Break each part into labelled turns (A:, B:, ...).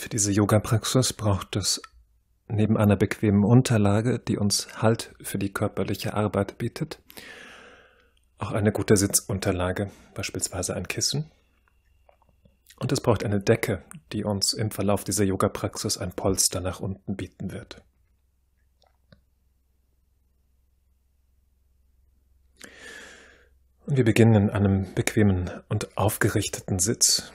A: Für diese Yoga-Praxis braucht es neben einer bequemen Unterlage, die uns Halt für die körperliche Arbeit bietet, auch eine gute Sitzunterlage, beispielsweise ein Kissen. Und es braucht eine Decke, die uns im Verlauf dieser Yoga-Praxis ein Polster nach unten bieten wird. Und wir beginnen in einem bequemen und aufgerichteten Sitz,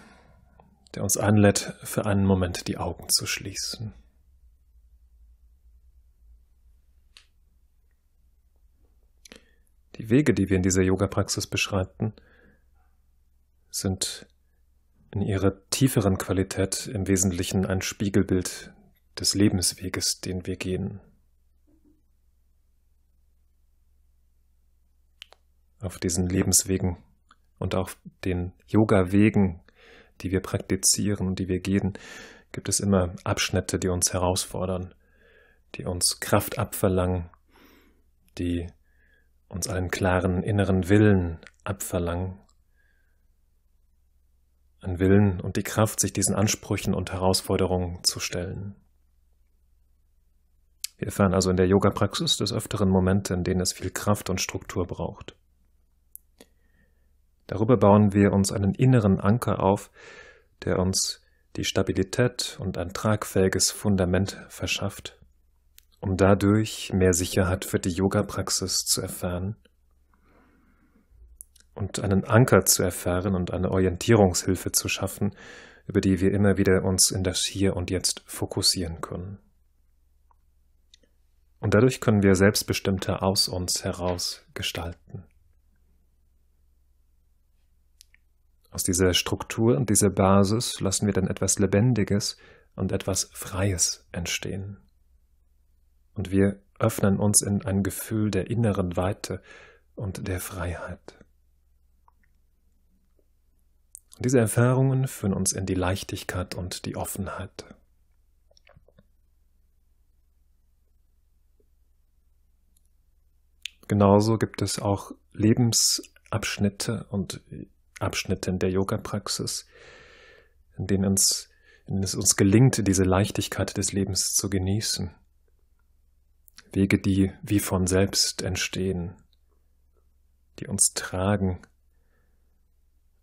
A: der uns einlädt, für einen Moment die Augen zu schließen. Die Wege, die wir in dieser Yoga-Praxis beschreiten, sind in ihrer tieferen Qualität im Wesentlichen ein Spiegelbild des Lebensweges, den wir gehen. Auf diesen Lebenswegen und auf den Yoga-Wegen, die wir praktizieren und die wir gehen, gibt es immer Abschnitte, die uns herausfordern, die uns Kraft abverlangen, die uns einen klaren inneren Willen abverlangen. Ein Willen und die Kraft, sich diesen Ansprüchen und Herausforderungen zu stellen. Wir erfahren also in der Yoga-Praxis des Öfteren Momente, in denen es viel Kraft und Struktur braucht. Darüber bauen wir uns einen inneren Anker auf, der uns die Stabilität und ein tragfähiges Fundament verschafft, um dadurch mehr Sicherheit für die Yoga-Praxis zu erfahren und einen Anker zu erfahren und eine Orientierungshilfe zu schaffen, über die wir immer wieder uns in das Hier und Jetzt fokussieren können. Und dadurch können wir selbstbestimmter aus uns heraus gestalten. Aus dieser Struktur und dieser Basis lassen wir dann etwas Lebendiges und etwas Freies entstehen. Und wir öffnen uns in ein Gefühl der inneren Weite und der Freiheit. Und diese Erfahrungen führen uns in die Leichtigkeit und die Offenheit. Genauso gibt es auch Lebensabschnitte und Abschnitten der Yoga-Praxis, in denen, uns, in denen es uns gelingt, diese Leichtigkeit des Lebens zu genießen. Wege, die wie von selbst entstehen, die uns tragen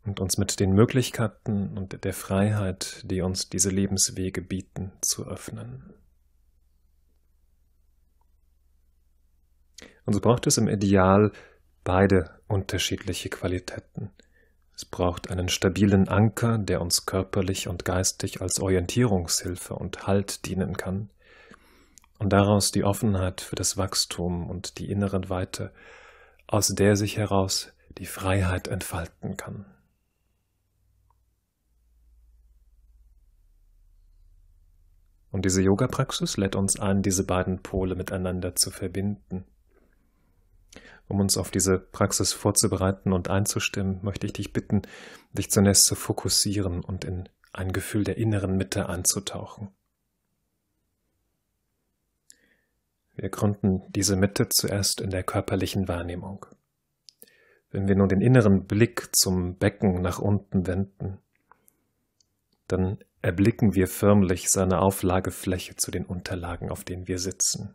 A: und uns mit den Möglichkeiten und der Freiheit, die uns diese Lebenswege bieten, zu öffnen. Und so braucht es im Ideal beide unterschiedliche Qualitäten. Es braucht einen stabilen Anker, der uns körperlich und geistig als Orientierungshilfe und Halt dienen kann, und daraus die Offenheit für das Wachstum und die innere Weite, aus der sich heraus die Freiheit entfalten kann. Und diese Yoga-Praxis lädt uns ein, diese beiden Pole miteinander zu verbinden. Um uns auf diese Praxis vorzubereiten und einzustimmen, möchte ich dich bitten, dich zunächst zu fokussieren und in ein Gefühl der inneren Mitte einzutauchen. Wir gründen diese Mitte zuerst in der körperlichen Wahrnehmung. Wenn wir nun den inneren Blick zum Becken nach unten wenden, dann erblicken wir förmlich seine Auflagefläche zu den Unterlagen, auf denen wir sitzen.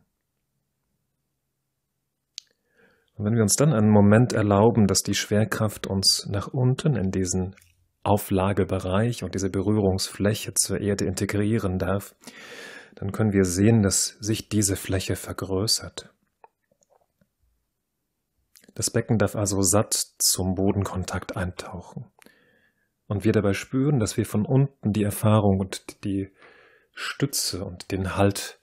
A: Und wenn wir uns dann einen Moment erlauben, dass die Schwerkraft uns nach unten in diesen Auflagebereich und diese Berührungsfläche zur Erde integrieren darf, dann können wir sehen, dass sich diese Fläche vergrößert. Das Becken darf also satt zum Bodenkontakt eintauchen. Und wir dabei spüren, dass wir von unten die Erfahrung und die Stütze und den Halt,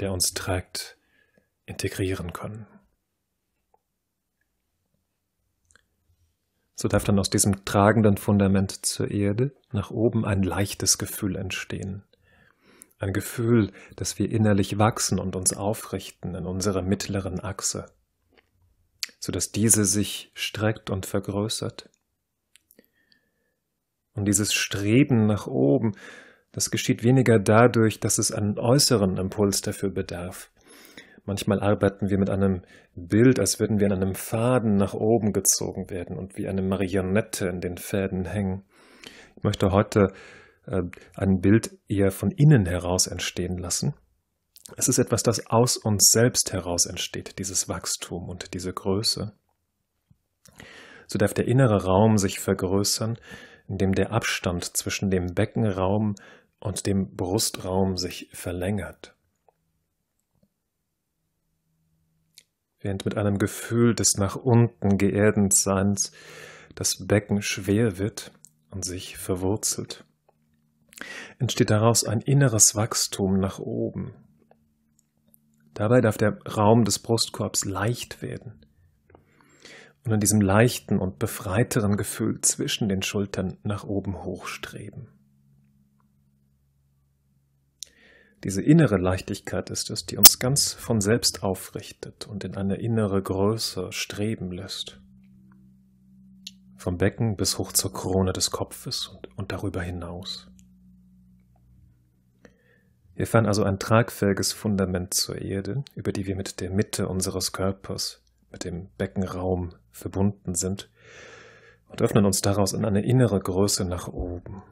A: der uns trägt, integrieren können. So darf dann aus diesem tragenden Fundament zur Erde nach oben ein leichtes Gefühl entstehen. Ein Gefühl, dass wir innerlich wachsen und uns aufrichten in unserer mittleren Achse, sodass diese sich streckt und vergrößert. Und dieses Streben nach oben, das geschieht weniger dadurch, dass es einen äußeren Impuls dafür bedarf, Manchmal arbeiten wir mit einem Bild, als würden wir an einem Faden nach oben gezogen werden und wie eine Marionette in den Fäden hängen. Ich möchte heute äh, ein Bild eher von innen heraus entstehen lassen. Es ist etwas, das aus uns selbst heraus entsteht, dieses Wachstum und diese Größe. So darf der innere Raum sich vergrößern, indem der Abstand zwischen dem Beckenraum und dem Brustraum sich verlängert. Während mit einem Gefühl des nach unten Seins das Becken schwer wird und sich verwurzelt, entsteht daraus ein inneres Wachstum nach oben. Dabei darf der Raum des Brustkorbs leicht werden und in diesem leichten und befreiteren Gefühl zwischen den Schultern nach oben hochstreben. Diese innere Leichtigkeit ist es, die uns ganz von selbst aufrichtet und in eine innere Größe streben lässt. Vom Becken bis hoch zur Krone des Kopfes und, und darüber hinaus. Wir fahren also ein tragfähiges Fundament zur Erde, über die wir mit der Mitte unseres Körpers, mit dem Beckenraum verbunden sind und öffnen uns daraus in eine innere Größe nach oben.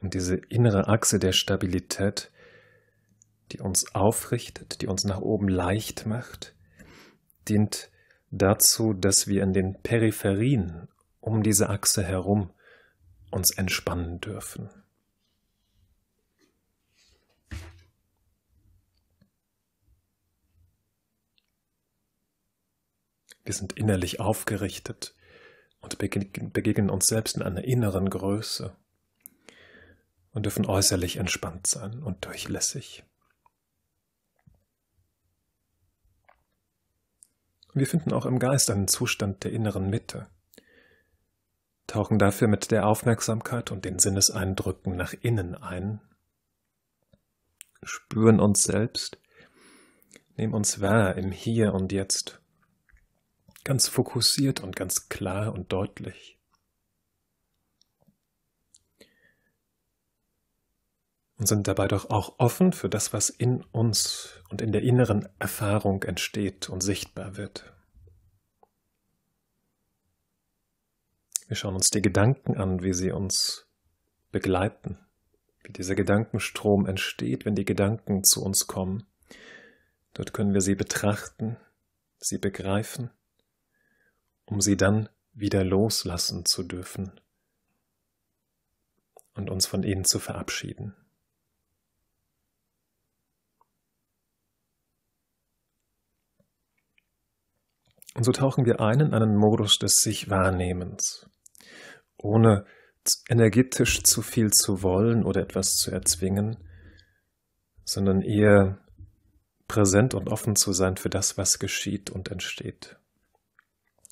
A: Und diese innere Achse der Stabilität, die uns aufrichtet, die uns nach oben leicht macht, dient dazu, dass wir in den Peripherien um diese Achse herum uns entspannen dürfen. Wir sind innerlich aufgerichtet und begegnen uns selbst in einer inneren Größe und dürfen äußerlich entspannt sein und durchlässig. Wir finden auch im Geist einen Zustand der inneren Mitte, tauchen dafür mit der Aufmerksamkeit und den Sinneseindrücken nach innen ein, spüren uns selbst, nehmen uns wahr im Hier und Jetzt ganz fokussiert und ganz klar und deutlich. Und sind dabei doch auch offen für das, was in uns und in der inneren Erfahrung entsteht und sichtbar wird. Wir schauen uns die Gedanken an, wie sie uns begleiten, wie dieser Gedankenstrom entsteht, wenn die Gedanken zu uns kommen. Dort können wir sie betrachten, sie begreifen um sie dann wieder loslassen zu dürfen und uns von ihnen zu verabschieden. Und so tauchen wir ein in einen Modus des Sich-Wahrnehmens, ohne energetisch zu viel zu wollen oder etwas zu erzwingen, sondern eher präsent und offen zu sein für das, was geschieht und entsteht.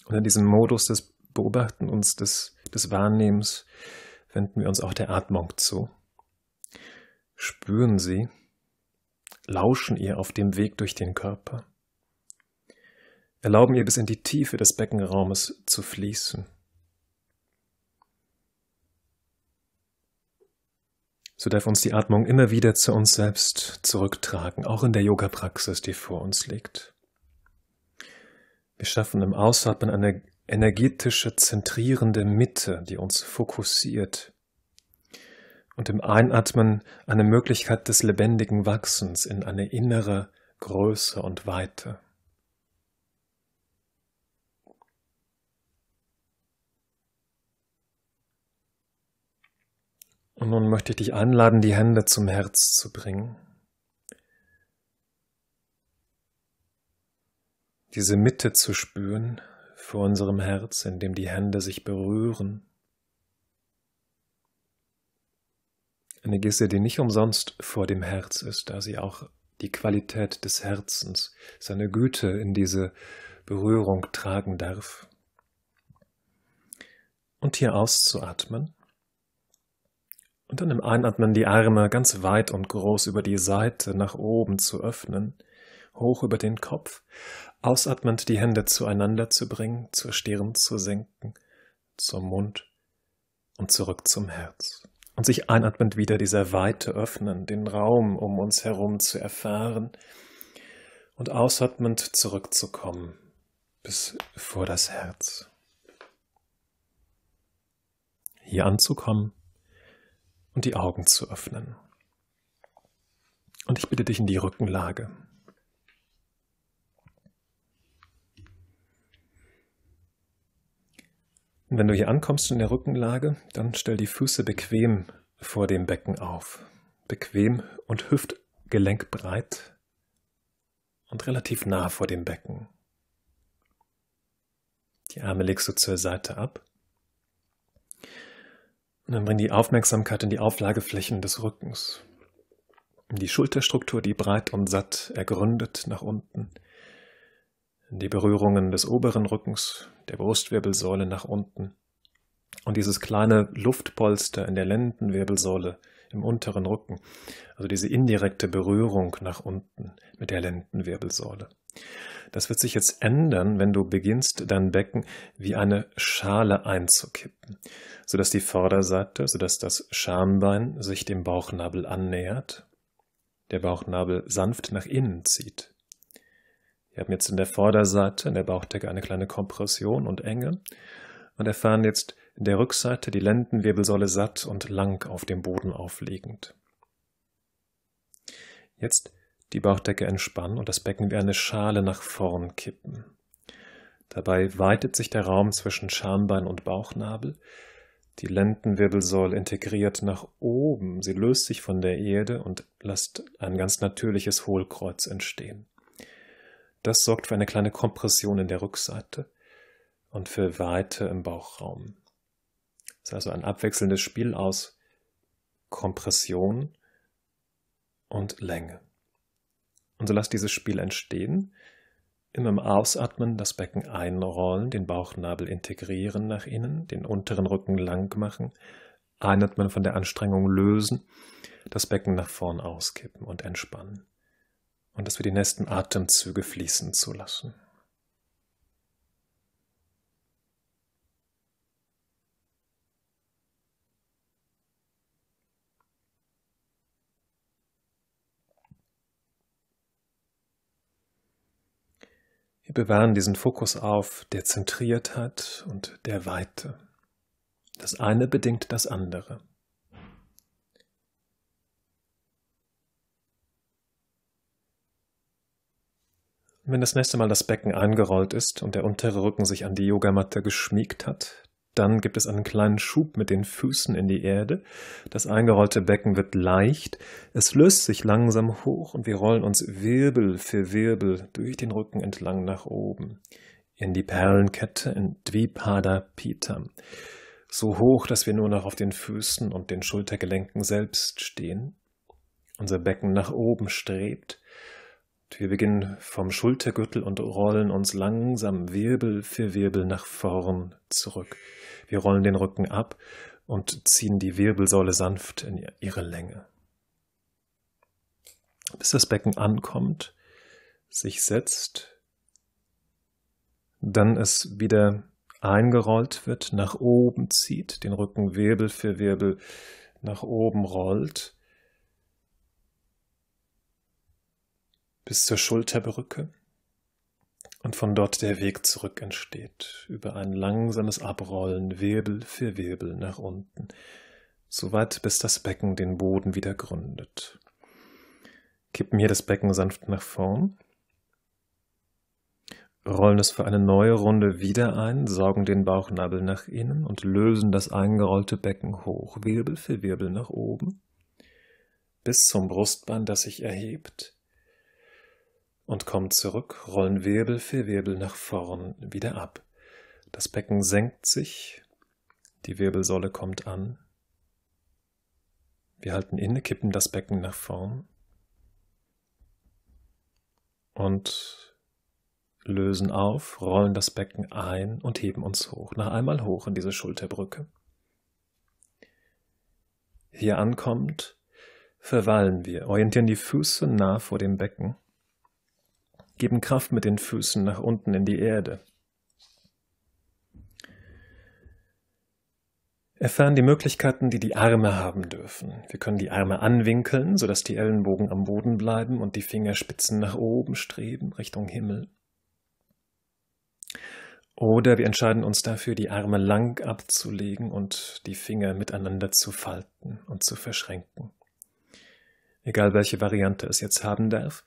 A: Und in diesem Modus des Beobachtens, des, des Wahrnehmens, wenden wir uns auch der Atmung zu. Spüren Sie, lauschen ihr auf dem Weg durch den Körper. Erlauben ihr bis in die Tiefe des Beckenraumes zu fließen. So darf uns die Atmung immer wieder zu uns selbst zurücktragen, auch in der Yoga-Praxis, die vor uns liegt. Wir schaffen im Ausatmen eine energetische, zentrierende Mitte, die uns fokussiert. Und im Einatmen eine Möglichkeit des lebendigen Wachsens in eine innere Größe und Weite. Und nun möchte ich dich einladen, die Hände zum Herz zu bringen. diese Mitte zu spüren vor unserem Herz, in dem die Hände sich berühren. Eine Geste, die nicht umsonst vor dem Herz ist, da sie auch die Qualität des Herzens, seine Güte in diese Berührung tragen darf. Und hier auszuatmen und dann im Einatmen die Arme ganz weit und groß über die Seite nach oben zu öffnen, hoch über den Kopf, ausatmend die Hände zueinander zu bringen, zur Stirn zu senken, zum Mund und zurück zum Herz. Und sich einatmend wieder dieser Weite öffnen, den Raum um uns herum zu erfahren und ausatmend zurückzukommen bis vor das Herz. hier anzukommen und die Augen zu öffnen. Und ich bitte dich in die Rückenlage. Und wenn du hier ankommst in der Rückenlage, dann stell die Füße bequem vor dem Becken auf. Bequem und hüftgelenkbreit und relativ nah vor dem Becken. Die Arme legst du zur Seite ab. Und dann bring die Aufmerksamkeit in die Auflageflächen des Rückens. In die Schulterstruktur, die breit und satt ergründet nach unten. In die Berührungen des oberen Rückens, der Brustwirbelsäule nach unten. Und dieses kleine Luftpolster in der Lendenwirbelsäule im unteren Rücken. Also diese indirekte Berührung nach unten mit der Lendenwirbelsäule. Das wird sich jetzt ändern, wenn du beginnst, dein Becken wie eine Schale einzukippen, sodass die Vorderseite, sodass das Schambein sich dem Bauchnabel annähert, der Bauchnabel sanft nach innen zieht. Wir haben jetzt in der Vorderseite, in der Bauchdecke eine kleine Kompression und Enge und erfahren jetzt in der Rückseite die Lendenwirbelsäule satt und lang auf dem Boden aufliegend. Jetzt die Bauchdecke entspannen und das Becken wie eine Schale nach vorn kippen. Dabei weitet sich der Raum zwischen Schambein und Bauchnabel. Die Lendenwirbelsäule integriert nach oben. Sie löst sich von der Erde und lässt ein ganz natürliches Hohlkreuz entstehen. Das sorgt für eine kleine Kompression in der Rückseite und für Weite im Bauchraum. Das ist also ein abwechselndes Spiel aus Kompression und Länge. Und so lass dieses Spiel entstehen. Immer im Ausatmen das Becken einrollen, den Bauchnabel integrieren nach innen, den unteren Rücken lang machen, einatmen von der Anstrengung lösen, das Becken nach vorn auskippen und entspannen. Und das für die nächsten Atemzüge fließen zu lassen. Wir bewahren diesen Fokus auf der Zentriertheit und der Weite. Das eine bedingt das andere. Wenn das nächste Mal das Becken eingerollt ist und der untere Rücken sich an die Yogamatte geschmiegt hat, dann gibt es einen kleinen Schub mit den Füßen in die Erde. Das eingerollte Becken wird leicht. Es löst sich langsam hoch und wir rollen uns Wirbel für Wirbel durch den Rücken entlang nach oben. In die Perlenkette in Dvipada Pitam. So hoch, dass wir nur noch auf den Füßen und den Schultergelenken selbst stehen. Unser Becken nach oben strebt. Wir beginnen vom Schultergürtel und rollen uns langsam Wirbel für Wirbel nach vorn zurück. Wir rollen den Rücken ab und ziehen die Wirbelsäule sanft in ihre Länge. Bis das Becken ankommt, sich setzt, dann es wieder eingerollt wird, nach oben zieht, den Rücken Wirbel für Wirbel nach oben rollt, bis zur Schulterbrücke und von dort der Weg zurück entsteht, über ein langsames Abrollen Wirbel für Wirbel nach unten, so weit bis das Becken den Boden wieder gründet. Kippen hier das Becken sanft nach vorn, rollen es für eine neue Runde wieder ein, saugen den Bauchnabel nach innen und lösen das eingerollte Becken hoch, Wirbel für Wirbel nach oben, bis zum Brustbein, das sich erhebt, und kommen zurück, rollen Wirbel für Wirbel nach vorn wieder ab. Das Becken senkt sich, die Wirbelsäule kommt an. Wir halten inne, kippen das Becken nach vorn und lösen auf, rollen das Becken ein und heben uns hoch, nach einmal hoch in diese Schulterbrücke. Hier ankommt, verweilen wir, orientieren die Füße nah vor dem Becken geben Kraft mit den Füßen nach unten in die Erde. Erfahren die Möglichkeiten, die die Arme haben dürfen. Wir können die Arme anwinkeln, sodass die Ellenbogen am Boden bleiben und die Fingerspitzen nach oben streben, Richtung Himmel. Oder wir entscheiden uns dafür, die Arme lang abzulegen und die Finger miteinander zu falten und zu verschränken. Egal welche Variante es jetzt haben darf,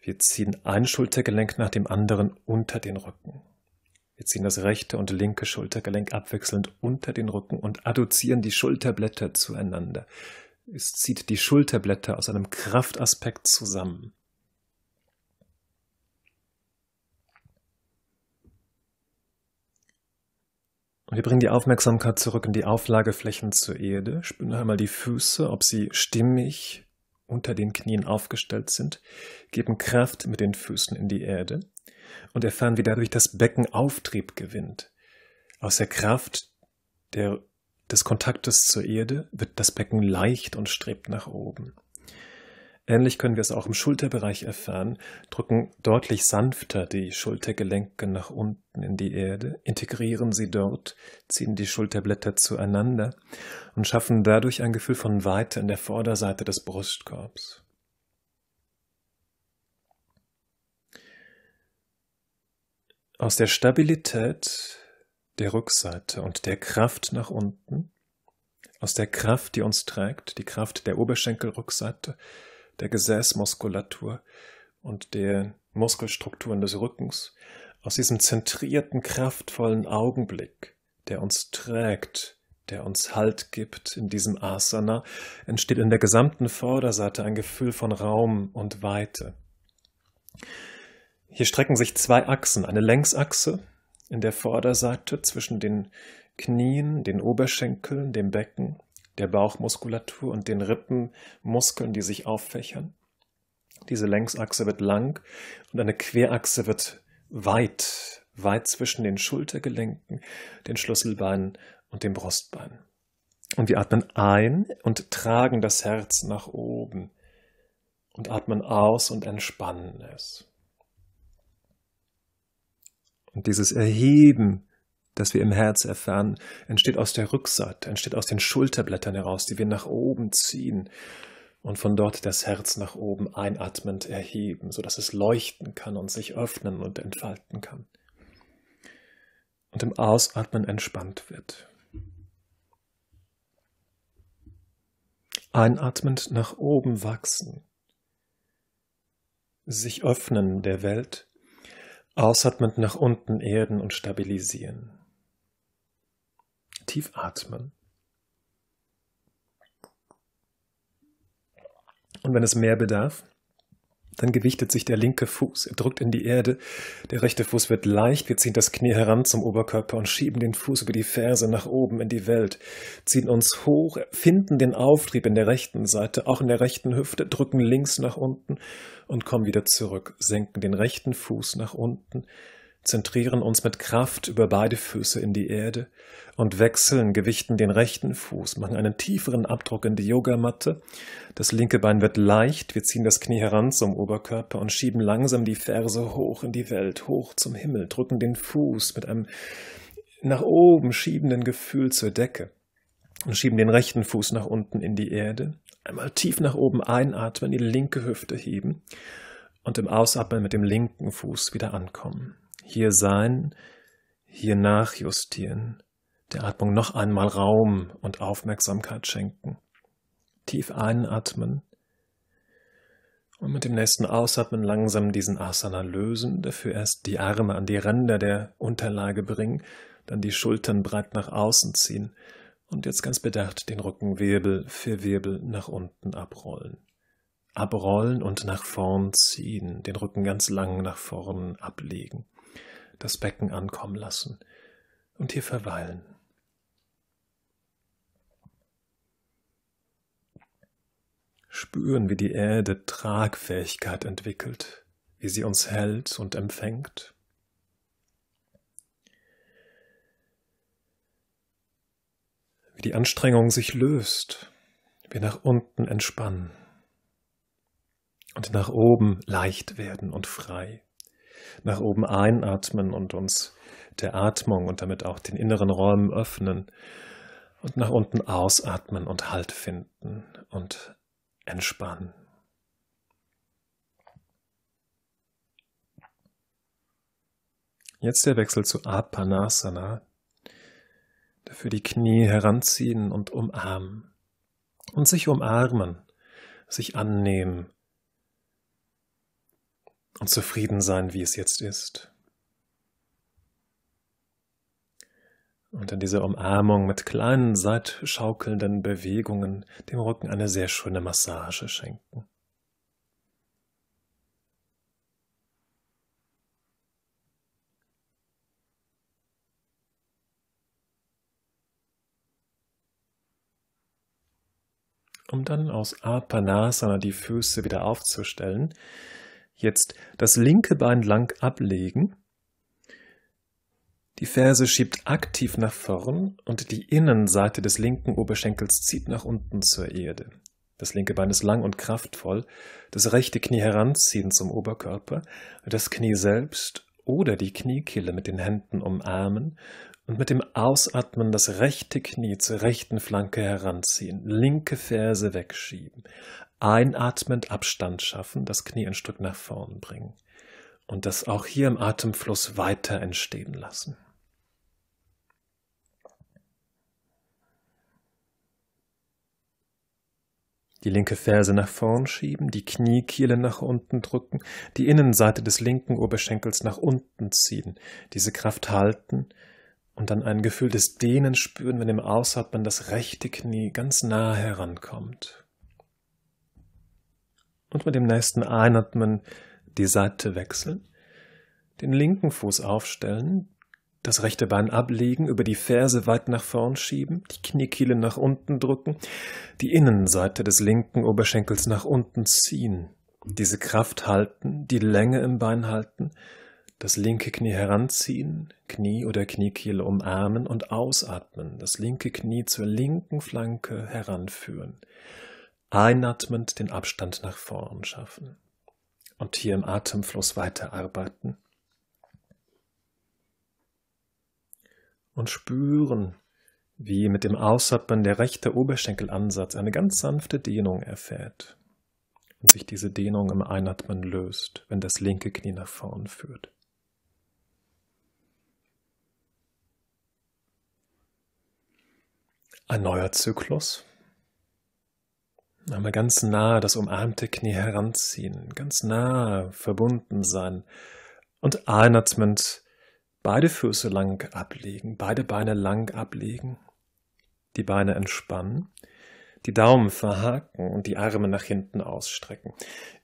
A: wir ziehen ein Schultergelenk nach dem anderen unter den Rücken. Wir ziehen das rechte und linke Schultergelenk abwechselnd unter den Rücken und adduzieren die Schulterblätter zueinander. Es zieht die Schulterblätter aus einem Kraftaspekt zusammen. Und wir bringen die Aufmerksamkeit zurück in die Auflageflächen zur Erde, spüren einmal die Füße, ob sie stimmig unter den Knien aufgestellt sind, geben Kraft mit den Füßen in die Erde und erfahren, wie dadurch das Becken Auftrieb gewinnt. Aus der Kraft der, des Kontaktes zur Erde wird das Becken leicht und strebt nach oben. Ähnlich können wir es auch im Schulterbereich erfahren, drücken deutlich sanfter die Schultergelenke nach unten in die Erde, integrieren sie dort, ziehen die Schulterblätter zueinander und schaffen dadurch ein Gefühl von Weite in der Vorderseite des Brustkorbs. Aus der Stabilität der Rückseite und der Kraft nach unten, aus der Kraft, die uns trägt, die Kraft der Oberschenkelrückseite, der Gesäßmuskulatur und der Muskelstrukturen des Rückens, aus diesem zentrierten, kraftvollen Augenblick, der uns trägt, der uns Halt gibt in diesem Asana, entsteht in der gesamten Vorderseite ein Gefühl von Raum und Weite. Hier strecken sich zwei Achsen, eine Längsachse in der Vorderseite zwischen den Knien, den Oberschenkeln, dem Becken der Bauchmuskulatur und den Rippenmuskeln, die sich auffächern. Diese Längsachse wird lang und eine Querachse wird weit, weit zwischen den Schultergelenken, den Schlüsselbeinen und dem Brustbein. Und wir atmen ein und tragen das Herz nach oben und atmen aus und entspannen es. Und dieses Erheben das wir im Herz erfahren, entsteht aus der Rückseite, entsteht aus den Schulterblättern heraus, die wir nach oben ziehen und von dort das Herz nach oben einatmend erheben, sodass es leuchten kann und sich öffnen und entfalten kann. Und im Ausatmen entspannt wird. Einatmend nach oben wachsen, sich öffnen der Welt, ausatmend nach unten erden und stabilisieren tief atmen. Und wenn es mehr bedarf, dann gewichtet sich der linke Fuß, er drückt in die Erde, der rechte Fuß wird leicht, wir ziehen das Knie heran zum Oberkörper und schieben den Fuß über die Ferse nach oben in die Welt, ziehen uns hoch, finden den Auftrieb in der rechten Seite, auch in der rechten Hüfte, drücken links nach unten und kommen wieder zurück, senken den rechten Fuß nach unten, zentrieren uns mit Kraft über beide Füße in die Erde und wechseln, gewichten den rechten Fuß, machen einen tieferen Abdruck in die Yogamatte. Das linke Bein wird leicht, wir ziehen das Knie heran zum Oberkörper und schieben langsam die Ferse hoch in die Welt, hoch zum Himmel, drücken den Fuß mit einem nach oben schiebenden Gefühl zur Decke und schieben den rechten Fuß nach unten in die Erde. Einmal tief nach oben einatmen, die linke Hüfte heben und im Ausatmen mit dem linken Fuß wieder ankommen hier sein, hier nachjustieren, der Atmung noch einmal Raum und Aufmerksamkeit schenken. Tief einatmen und mit dem nächsten Ausatmen langsam diesen Asana lösen, dafür erst die Arme an die Ränder der Unterlage bringen, dann die Schultern breit nach außen ziehen und jetzt ganz bedacht den Rücken Wirbel für Wirbel nach unten abrollen. Abrollen und nach vorn ziehen, den Rücken ganz lang nach vorn ablegen das Becken ankommen lassen und hier verweilen. Spüren, wie die Erde Tragfähigkeit entwickelt, wie sie uns hält und empfängt. Wie die Anstrengung sich löst, wir nach unten entspannen und nach oben leicht werden und frei nach oben einatmen und uns der Atmung und damit auch den inneren Räumen öffnen und nach unten ausatmen und Halt finden und entspannen. Jetzt der Wechsel zu Apanasana. Dafür die Knie heranziehen und umarmen. Und sich umarmen, sich annehmen und zufrieden sein, wie es jetzt ist. Und in dieser Umarmung mit kleinen seitschaukelnden Bewegungen dem Rücken eine sehr schöne Massage schenken. um dann aus Apanasana die Füße wieder aufzustellen. Jetzt das linke Bein lang ablegen. Die Ferse schiebt aktiv nach vorn und die Innenseite des linken Oberschenkels zieht nach unten zur Erde. Das linke Bein ist lang und kraftvoll, das rechte Knie heranziehen zum Oberkörper, das Knie selbst oder die Kniekehle mit den Händen umarmen und mit dem Ausatmen das rechte Knie zur rechten Flanke heranziehen, linke Ferse wegschieben, einatmend Abstand schaffen, das Knie ein Stück nach vorn bringen und das auch hier im Atemfluss weiter entstehen lassen. Die linke Ferse nach vorn schieben, die Kniekehle nach unten drücken, die Innenseite des linken Oberschenkels nach unten ziehen, diese Kraft halten und dann ein Gefühl des Dehnen spüren, wenn im Ausatmen das rechte Knie ganz nah herankommt. Und mit dem nächsten Einatmen die Seite wechseln, den linken Fuß aufstellen, das rechte Bein ablegen, über die Ferse weit nach vorn schieben, die Kniekehle nach unten drücken, die Innenseite des linken Oberschenkels nach unten ziehen, diese Kraft halten, die Länge im Bein halten, das linke Knie heranziehen, Knie oder Kniekehle umarmen und ausatmen, das linke Knie zur linken Flanke heranführen, einatmend den Abstand nach vorn schaffen und hier im Atemfluss weiterarbeiten. und spüren, wie mit dem Ausatmen der rechte Oberschenkelansatz eine ganz sanfte Dehnung erfährt und sich diese Dehnung im Einatmen löst, wenn das linke Knie nach vorn führt. Ein neuer Zyklus. Einmal ganz nah das umarmte Knie heranziehen, ganz nah verbunden sein und einatmend Beide Füße lang ablegen, beide Beine lang ablegen, die Beine entspannen, die Daumen verhaken und die Arme nach hinten ausstrecken.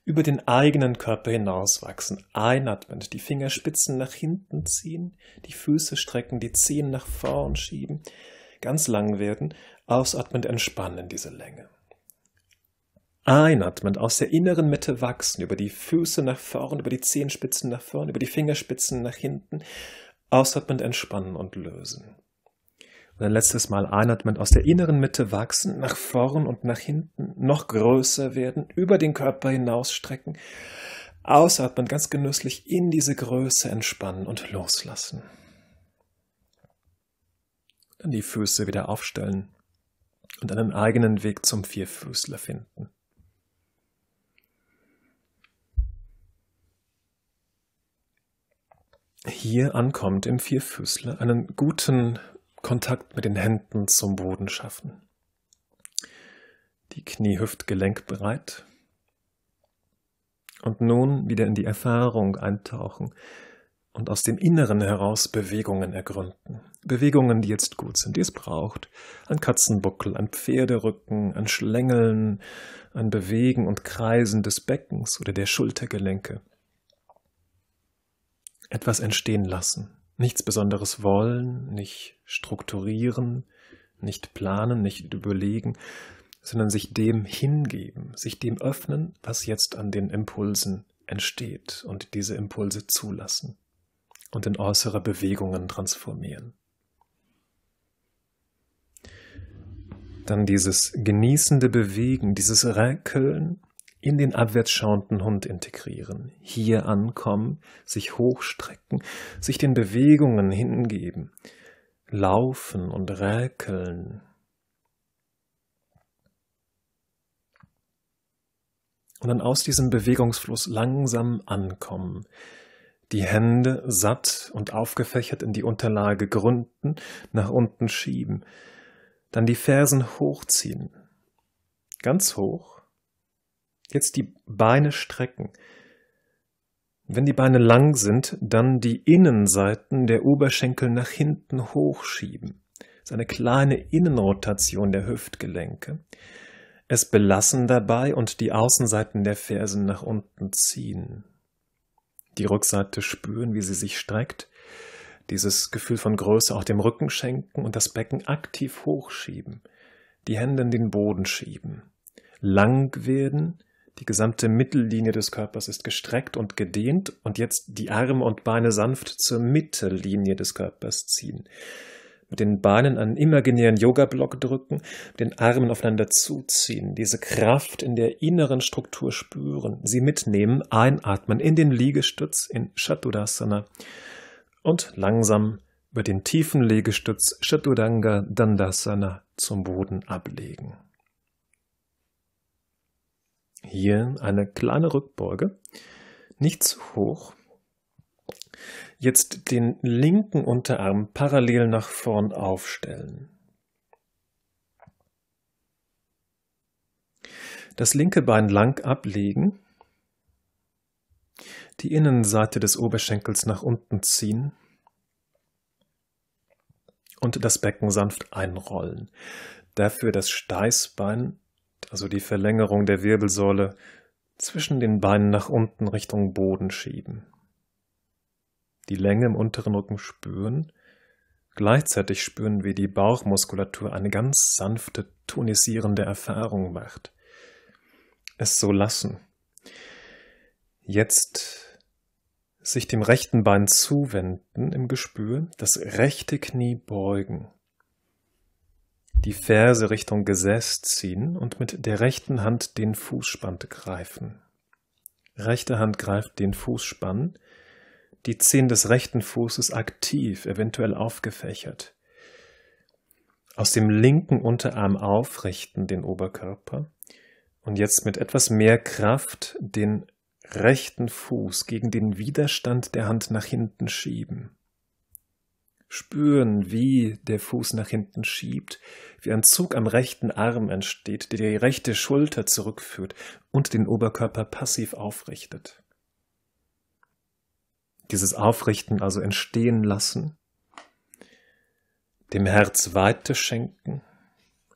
A: Über den eigenen Körper hinauswachsen, einatmend, die Fingerspitzen nach hinten ziehen, die Füße strecken, die Zehen nach vorn schieben, ganz lang werden, ausatmend entspannen diese Länge. Einatmend aus der inneren Mitte wachsen, über die Füße nach vorn, über die Zehenspitzen nach vorn, über die Fingerspitzen nach hinten Ausatmend entspannen und lösen. Und ein letztes Mal einatmen, aus der inneren Mitte wachsen, nach vorn und nach hinten, noch größer werden, über den Körper hinausstrecken. Ausatmen, ganz genüsslich in diese Größe entspannen und loslassen. Dann die Füße wieder aufstellen und einen eigenen Weg zum Vierfüßler finden. Hier ankommt im Vierfüßler, einen guten Kontakt mit den Händen zum Boden schaffen. Die Knie Hüftgelenk breit. Und nun wieder in die Erfahrung eintauchen und aus dem Inneren heraus Bewegungen ergründen. Bewegungen, die jetzt gut sind, die es braucht. Ein Katzenbuckel, ein Pferderücken, ein Schlängeln, ein Bewegen und Kreisen des Beckens oder der Schultergelenke etwas entstehen lassen. Nichts Besonderes wollen, nicht strukturieren, nicht planen, nicht überlegen, sondern sich dem hingeben, sich dem öffnen, was jetzt an den Impulsen entsteht und diese Impulse zulassen und in äußere Bewegungen transformieren. Dann dieses genießende Bewegen, dieses Räkeln in den abwärts schauenden Hund integrieren, hier ankommen, sich hochstrecken, sich den Bewegungen hingeben, laufen und räkeln. Und dann aus diesem Bewegungsfluss langsam ankommen, Die Hände satt und aufgefächert in die Unterlage gründen, nach unten schieben. Dann die Fersen hochziehen. Ganz hoch. Jetzt die Beine strecken. Wenn die Beine lang sind, dann die Innenseiten der Oberschenkel nach hinten hochschieben. Das ist eine kleine Innenrotation der Hüftgelenke. Es belassen dabei und die Außenseiten der Fersen nach unten ziehen. Die Rückseite spüren, wie sie sich streckt. Dieses Gefühl von Größe auch dem Rücken schenken und das Becken aktiv hochschieben. Die Hände in den Boden schieben. Lang werden, die gesamte Mittellinie des Körpers ist gestreckt und gedehnt und jetzt die Arme und Beine sanft zur Mittellinie des Körpers ziehen. Mit den Beinen einen imaginären Yoga-Block drücken, den Armen aufeinander zuziehen, diese Kraft in der inneren Struktur spüren, sie mitnehmen, einatmen in den Liegestütz in Shatudasana und langsam über den tiefen Liegestütz Shatudanga Dandasana zum Boden ablegen. Hier eine kleine Rückbeuge, nicht zu hoch. Jetzt den linken Unterarm parallel nach vorn aufstellen. Das linke Bein lang ablegen, die Innenseite des Oberschenkels nach unten ziehen und das Becken sanft einrollen. Dafür das Steißbein also die Verlängerung der Wirbelsäule, zwischen den Beinen nach unten Richtung Boden schieben. Die Länge im unteren Rücken spüren. Gleichzeitig spüren wir die Bauchmuskulatur eine ganz sanfte, tonisierende Erfahrung macht. Es so lassen. Jetzt sich dem rechten Bein zuwenden im Gespür, das rechte Knie beugen die Ferse Richtung Gesäß ziehen und mit der rechten Hand den Fußspann greifen. Rechte Hand greift den Fußspann, die Zehen des rechten Fußes aktiv, eventuell aufgefächert. Aus dem linken Unterarm aufrichten den Oberkörper und jetzt mit etwas mehr Kraft den rechten Fuß gegen den Widerstand der Hand nach hinten schieben spüren, wie der Fuß nach hinten schiebt, wie ein Zug am rechten Arm entsteht, der die rechte Schulter zurückführt und den Oberkörper passiv aufrichtet. Dieses Aufrichten also entstehen lassen, dem Herz Weite schenken,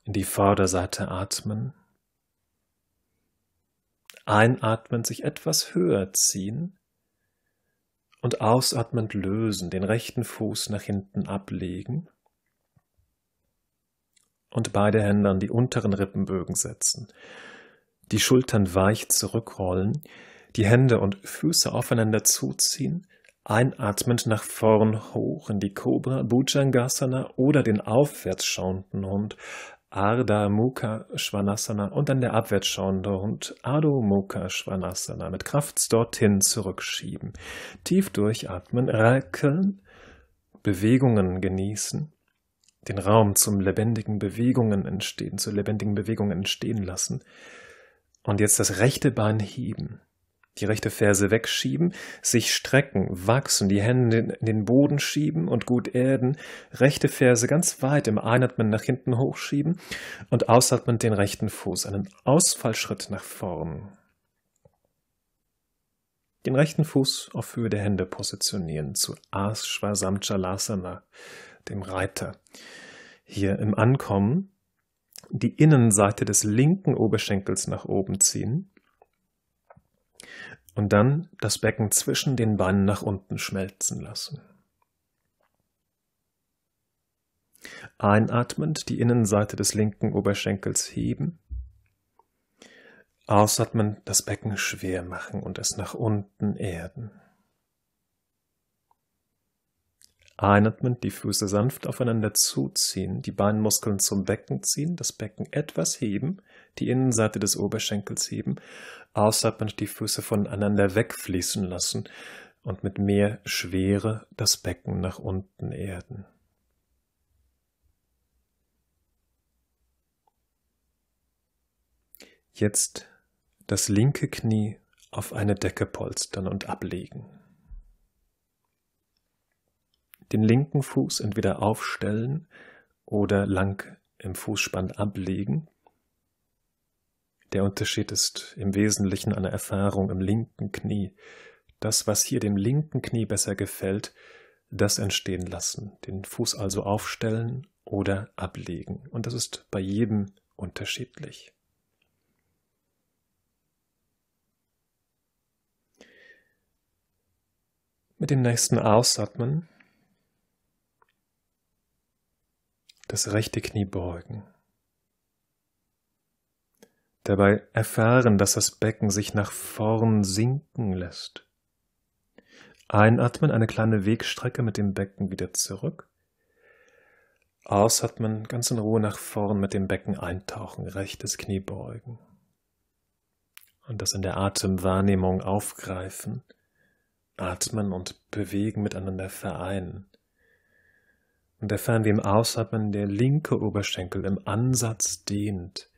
A: in die Vorderseite atmen, einatmen, sich etwas höher ziehen, und ausatmend lösen, den rechten Fuß nach hinten ablegen und beide Hände an die unteren Rippenbögen setzen, die Schultern weich zurückrollen, die Hände und Füße aufeinander zuziehen, einatmend nach vorn hoch in die Cobra, Bhujangasana oder den aufwärts schauenden Hund, Ardha Mukha Svanasana und dann der abwärtsschauende Hund Adho Mukha Svanasana mit Kraft dorthin zurückschieben. Tief durchatmen, reckeln, Bewegungen genießen, den Raum zum lebendigen Bewegungen entstehen, zu lebendigen Bewegungen entstehen lassen und jetzt das rechte Bein heben die rechte Ferse wegschieben, sich strecken, wachsen, die Hände in den Boden schieben und gut erden, rechte Ferse ganz weit im Einatmen nach hinten hochschieben und ausatmen den rechten Fuß, einen Ausfallschritt nach vorn. Den rechten Fuß auf Höhe der Hände positionieren zu Ashwasamchalasana, dem Reiter. Hier im Ankommen die Innenseite des linken Oberschenkels nach oben ziehen und dann das Becken zwischen den Beinen nach unten schmelzen lassen. Einatmend die Innenseite des linken Oberschenkels heben. Ausatmend das Becken schwer machen und es nach unten erden. Einatmend die Füße sanft aufeinander zuziehen, die Beinmuskeln zum Becken ziehen, das Becken etwas heben, die Innenseite des Oberschenkels heben, ausatmend die Füße voneinander wegfließen lassen und mit mehr Schwere das Becken nach unten erden. Jetzt das linke Knie auf eine Decke polstern und ablegen. den linken Fuß entweder aufstellen oder lang im Fußspann ablegen. Der Unterschied ist im Wesentlichen eine Erfahrung im linken Knie. Das, was hier dem linken Knie besser gefällt, das entstehen lassen, den Fuß also aufstellen oder ablegen. Und das ist bei jedem unterschiedlich. Mit dem nächsten Ausatmen das rechte Knie beugen. Dabei erfahren, dass das Becken sich nach vorn sinken lässt. Einatmen, eine kleine Wegstrecke mit dem Becken wieder zurück. Ausatmen, ganz in Ruhe nach vorn mit dem Becken eintauchen, rechtes Knie beugen. Und das in der Atemwahrnehmung aufgreifen Atmen und Bewegen miteinander vereinen. Und erfahren wie im Ausatmen der linke Oberschenkel im Ansatz dehnt,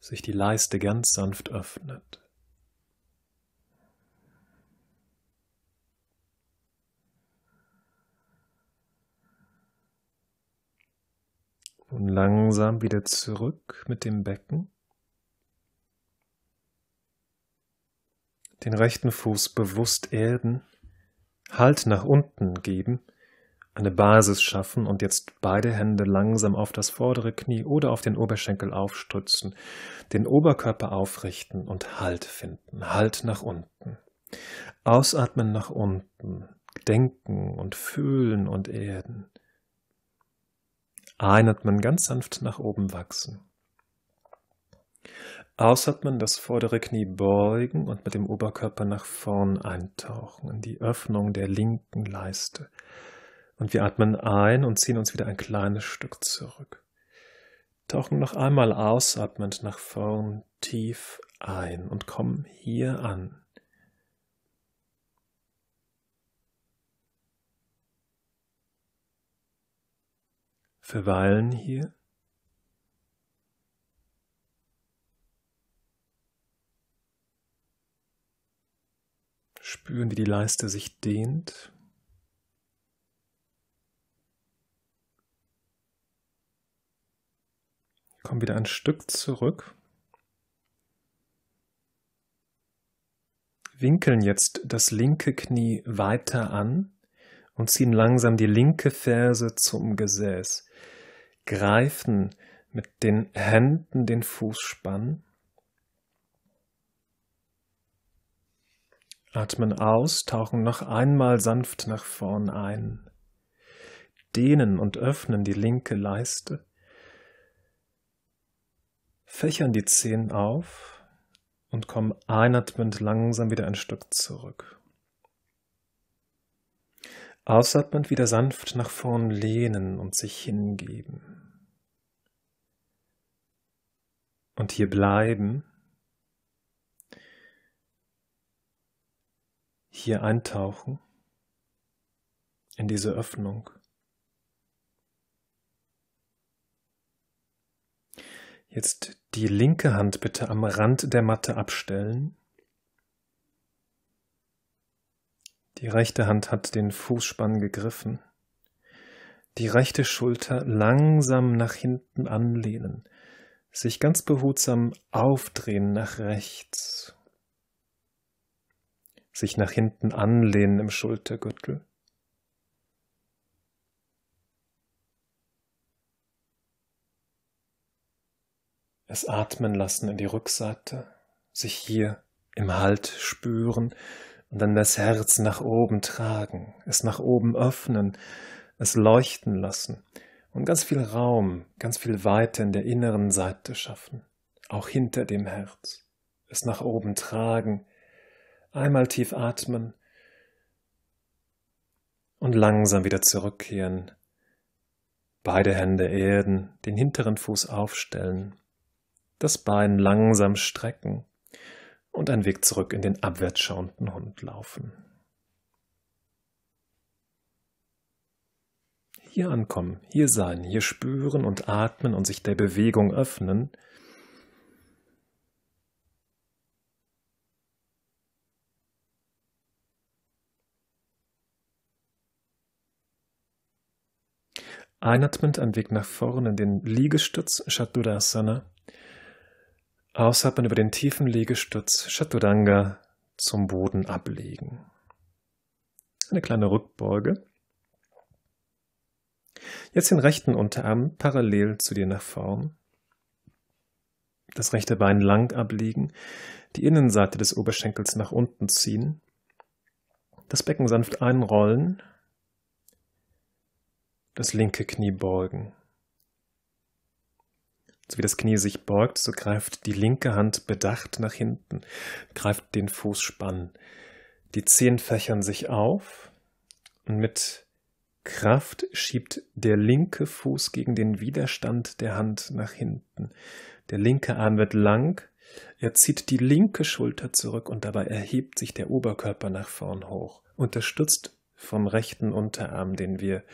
A: sich die Leiste ganz sanft öffnet. Und langsam wieder zurück mit dem Becken. Den rechten Fuß bewusst erden Halt nach unten geben, eine Basis schaffen und jetzt beide Hände langsam auf das vordere Knie oder auf den Oberschenkel aufstützen, den Oberkörper aufrichten und Halt finden, Halt nach unten. Ausatmen nach unten, denken und fühlen und erden. Einatmen ganz sanft nach oben wachsen. Ausatmen, das vordere Knie beugen und mit dem Oberkörper nach vorn eintauchen in die Öffnung der linken Leiste. Und wir atmen ein und ziehen uns wieder ein kleines Stück zurück. Tauchen noch einmal ausatmend nach vorn tief ein und kommen hier an. Verweilen hier. Spüren, wie die Leiste sich dehnt. Komm wieder ein Stück zurück. Winkeln jetzt das linke Knie weiter an und ziehen langsam die linke Ferse zum Gesäß. Greifen mit den Händen den Fußspann Atmen aus, tauchen noch einmal sanft nach vorn ein. Dehnen und öffnen die linke Leiste. Fächern die Zehen auf und kommen einatmend langsam wieder ein Stück zurück. Ausatmend wieder sanft nach vorn lehnen und sich hingeben. Und hier bleiben hier eintauchen in diese Öffnung. Jetzt die linke Hand bitte am Rand der Matte abstellen. Die rechte Hand hat den Fußspann gegriffen. Die rechte Schulter langsam nach hinten anlehnen, sich ganz behutsam aufdrehen nach rechts sich nach hinten anlehnen im Schultergürtel. Es atmen lassen in die Rückseite, sich hier im Halt spüren und dann das Herz nach oben tragen, es nach oben öffnen, es leuchten lassen und ganz viel Raum, ganz viel Weite in der inneren Seite schaffen, auch hinter dem Herz, es nach oben tragen, Einmal tief atmen und langsam wieder zurückkehren. Beide Hände erden, den hinteren Fuß aufstellen, das Bein langsam strecken und einen Weg zurück in den abwärts schauenden Hund laufen. Hier ankommen, hier sein, hier spüren und atmen und sich der Bewegung öffnen, Einatmend ein Weg nach vorne in den Liegestütz Chaturasana. Ausatmen über den tiefen Liegestütz Chaturanga zum Boden ablegen. Eine kleine Rückbeuge. Jetzt den rechten Unterarm parallel zu dir nach vorn. Das rechte Bein lang ablegen, die Innenseite des Oberschenkels nach unten ziehen, das Becken sanft einrollen, das linke Knie beugen. So wie das Knie sich beugt, so greift die linke Hand bedacht nach hinten, greift den Fußspann. Die Zehen fächern sich auf und mit Kraft schiebt der linke Fuß gegen den Widerstand der Hand nach hinten. Der linke Arm wird lang, er zieht die linke Schulter zurück und dabei erhebt sich der Oberkörper nach vorn hoch, unterstützt vom rechten Unterarm, den wir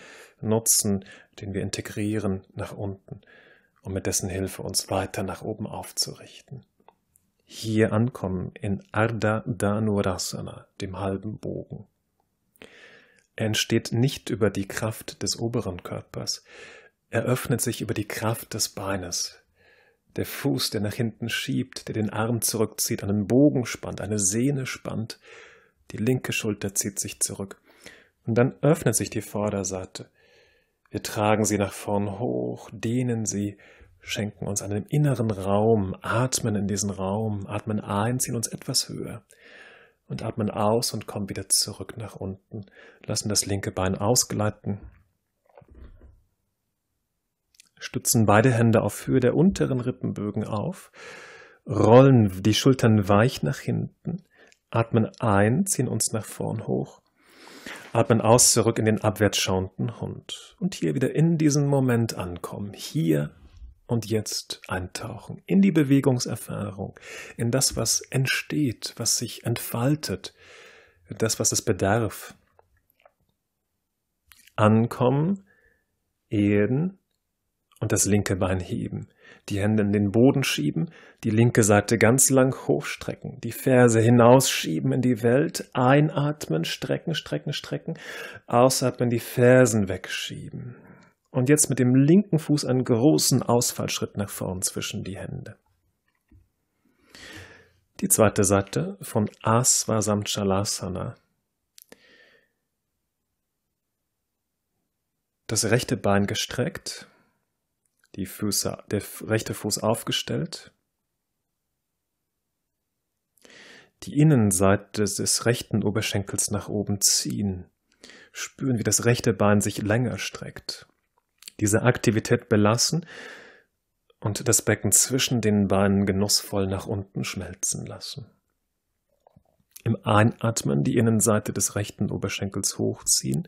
A: nutzen, den wir integrieren nach unten, um mit dessen Hilfe uns weiter nach oben aufzurichten. Hier ankommen in Ardha Dhanurasana, dem halben Bogen. Er entsteht nicht über die Kraft des oberen Körpers, er öffnet sich über die Kraft des Beines. Der Fuß, der nach hinten schiebt, der den Arm zurückzieht, einen Bogen spannt, eine Sehne spannt, die linke Schulter zieht sich zurück. Und dann öffnet sich die Vorderseite. Wir tragen sie nach vorn hoch, dehnen sie, schenken uns einen inneren Raum, atmen in diesen Raum, atmen ein, ziehen uns etwas höher. Und atmen aus und kommen wieder zurück nach unten, lassen das linke Bein ausgleiten, stützen beide Hände auf Höhe der unteren Rippenbögen auf, rollen die Schultern weich nach hinten, atmen ein, ziehen uns nach vorn hoch. Atmen aus zurück in den abwärts schauenden Hund. Und hier wieder in diesen Moment ankommen. Hier und jetzt eintauchen. In die Bewegungserfahrung. In das, was entsteht, was sich entfaltet. Das, was es bedarf. Ankommen, erden und das linke Bein heben die Hände in den Boden schieben, die linke Seite ganz lang hochstrecken, die Ferse hinausschieben in die Welt, einatmen, strecken, strecken, strecken, ausatmen, die Fersen wegschieben. Und jetzt mit dem linken Fuß einen großen Ausfallschritt nach vorn zwischen die Hände. Die zweite Seite von Asvasamchalasana. Das rechte Bein gestreckt, die Füße, der rechte Fuß aufgestellt, die Innenseite des rechten Oberschenkels nach oben ziehen, spüren, wie das rechte Bein sich länger streckt, diese Aktivität belassen und das Becken zwischen den Beinen genussvoll nach unten schmelzen lassen. Im Einatmen die Innenseite des rechten Oberschenkels hochziehen,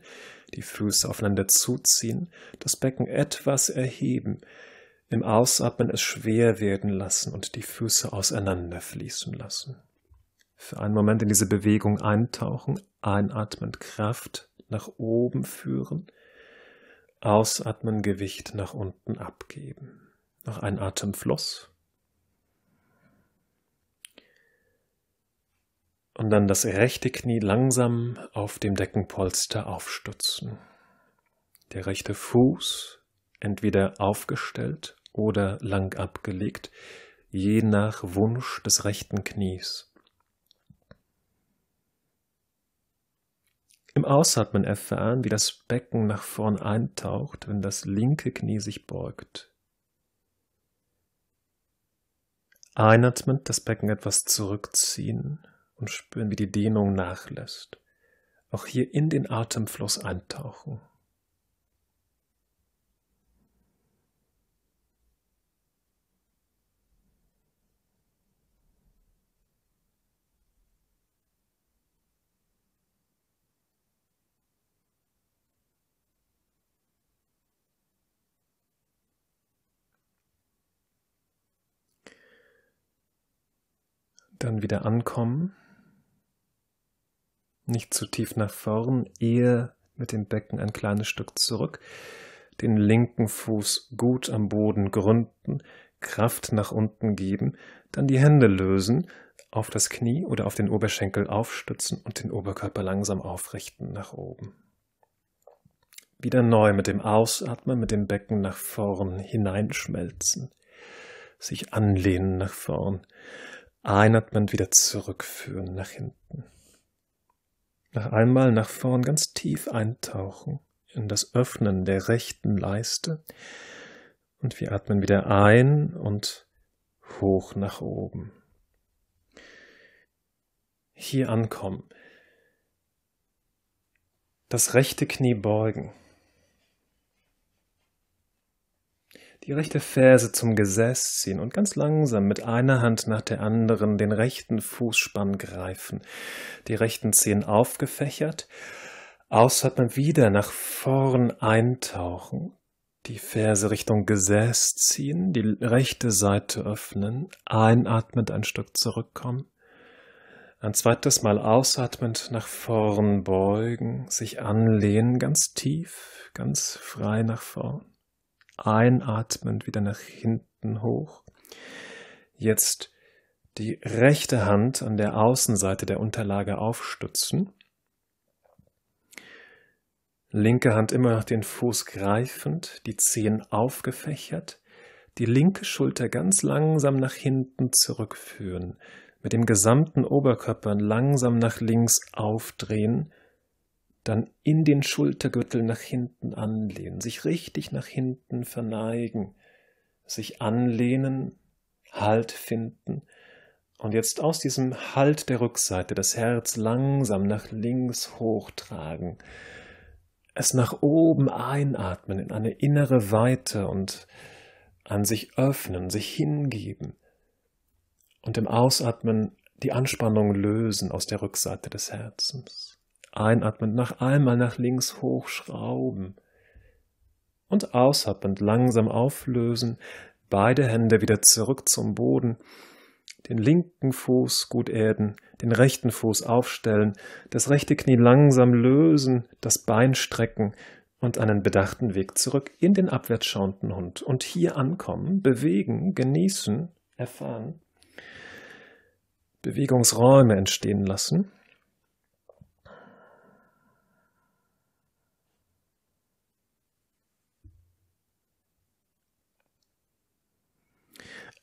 A: die Füße aufeinander zuziehen, das Becken etwas erheben, im Ausatmen es schwer werden lassen und die Füße auseinanderfließen lassen. Für einen Moment in diese Bewegung eintauchen, einatmen Kraft nach oben führen, ausatmen Gewicht nach unten abgeben. Noch ein Atemfluss. und dann das rechte Knie langsam auf dem Deckenpolster aufstützen. Der rechte Fuß entweder aufgestellt oder lang abgelegt, je nach Wunsch des rechten Knies. Im Ausatmen erfahren, wie das Becken nach vorn eintaucht, wenn das linke Knie sich beugt. Einatmend das Becken etwas zurückziehen und spüren, wie die Dehnung nachlässt. Auch hier in den Atemfluss eintauchen. Dann wieder ankommen nicht zu tief nach vorn, eher mit dem Becken ein kleines Stück zurück, den linken Fuß gut am Boden gründen, Kraft nach unten geben, dann die Hände lösen, auf das Knie oder auf den Oberschenkel aufstützen und den Oberkörper langsam aufrichten nach oben. wieder neu mit dem Ausatmen, mit dem Becken nach vorn hineinschmelzen, sich anlehnen nach vorn, einatmen, wieder zurückführen nach hinten. Noch einmal nach vorn ganz tief eintauchen in das Öffnen der rechten Leiste und wir atmen wieder ein und hoch nach oben. Hier ankommen. Das rechte Knie beugen. Die rechte Ferse zum Gesäß ziehen und ganz langsam mit einer Hand nach der anderen den rechten Fußspann greifen, die rechten Zehen aufgefächert, ausatmen wieder nach vorn eintauchen, die Ferse Richtung Gesäß ziehen, die rechte Seite öffnen, einatmend ein Stück zurückkommen, ein zweites Mal ausatmend nach vorn beugen, sich anlehnen, ganz tief, ganz frei nach vorn einatmend wieder nach hinten hoch. Jetzt die rechte Hand an der Außenseite der Unterlage aufstützen. Linke Hand immer noch den Fuß greifend, die Zehen aufgefächert, die linke Schulter ganz langsam nach hinten zurückführen, mit dem gesamten Oberkörper langsam nach links aufdrehen, dann in den Schultergürtel nach hinten anlehnen, sich richtig nach hinten verneigen, sich anlehnen, Halt finden und jetzt aus diesem Halt der Rückseite das Herz langsam nach links hochtragen, es nach oben einatmen in eine innere Weite und an sich öffnen, sich hingeben und im Ausatmen die Anspannung lösen aus der Rückseite des Herzens. Einatmend nach einmal nach links hochschrauben und ausatmend langsam auflösen, beide Hände wieder zurück zum Boden, den linken Fuß gut erden, den rechten Fuß aufstellen, das rechte Knie langsam lösen, das Bein strecken und einen bedachten Weg zurück in den abwärts schauenden Hund. Und hier ankommen, bewegen, genießen, erfahren, Bewegungsräume entstehen lassen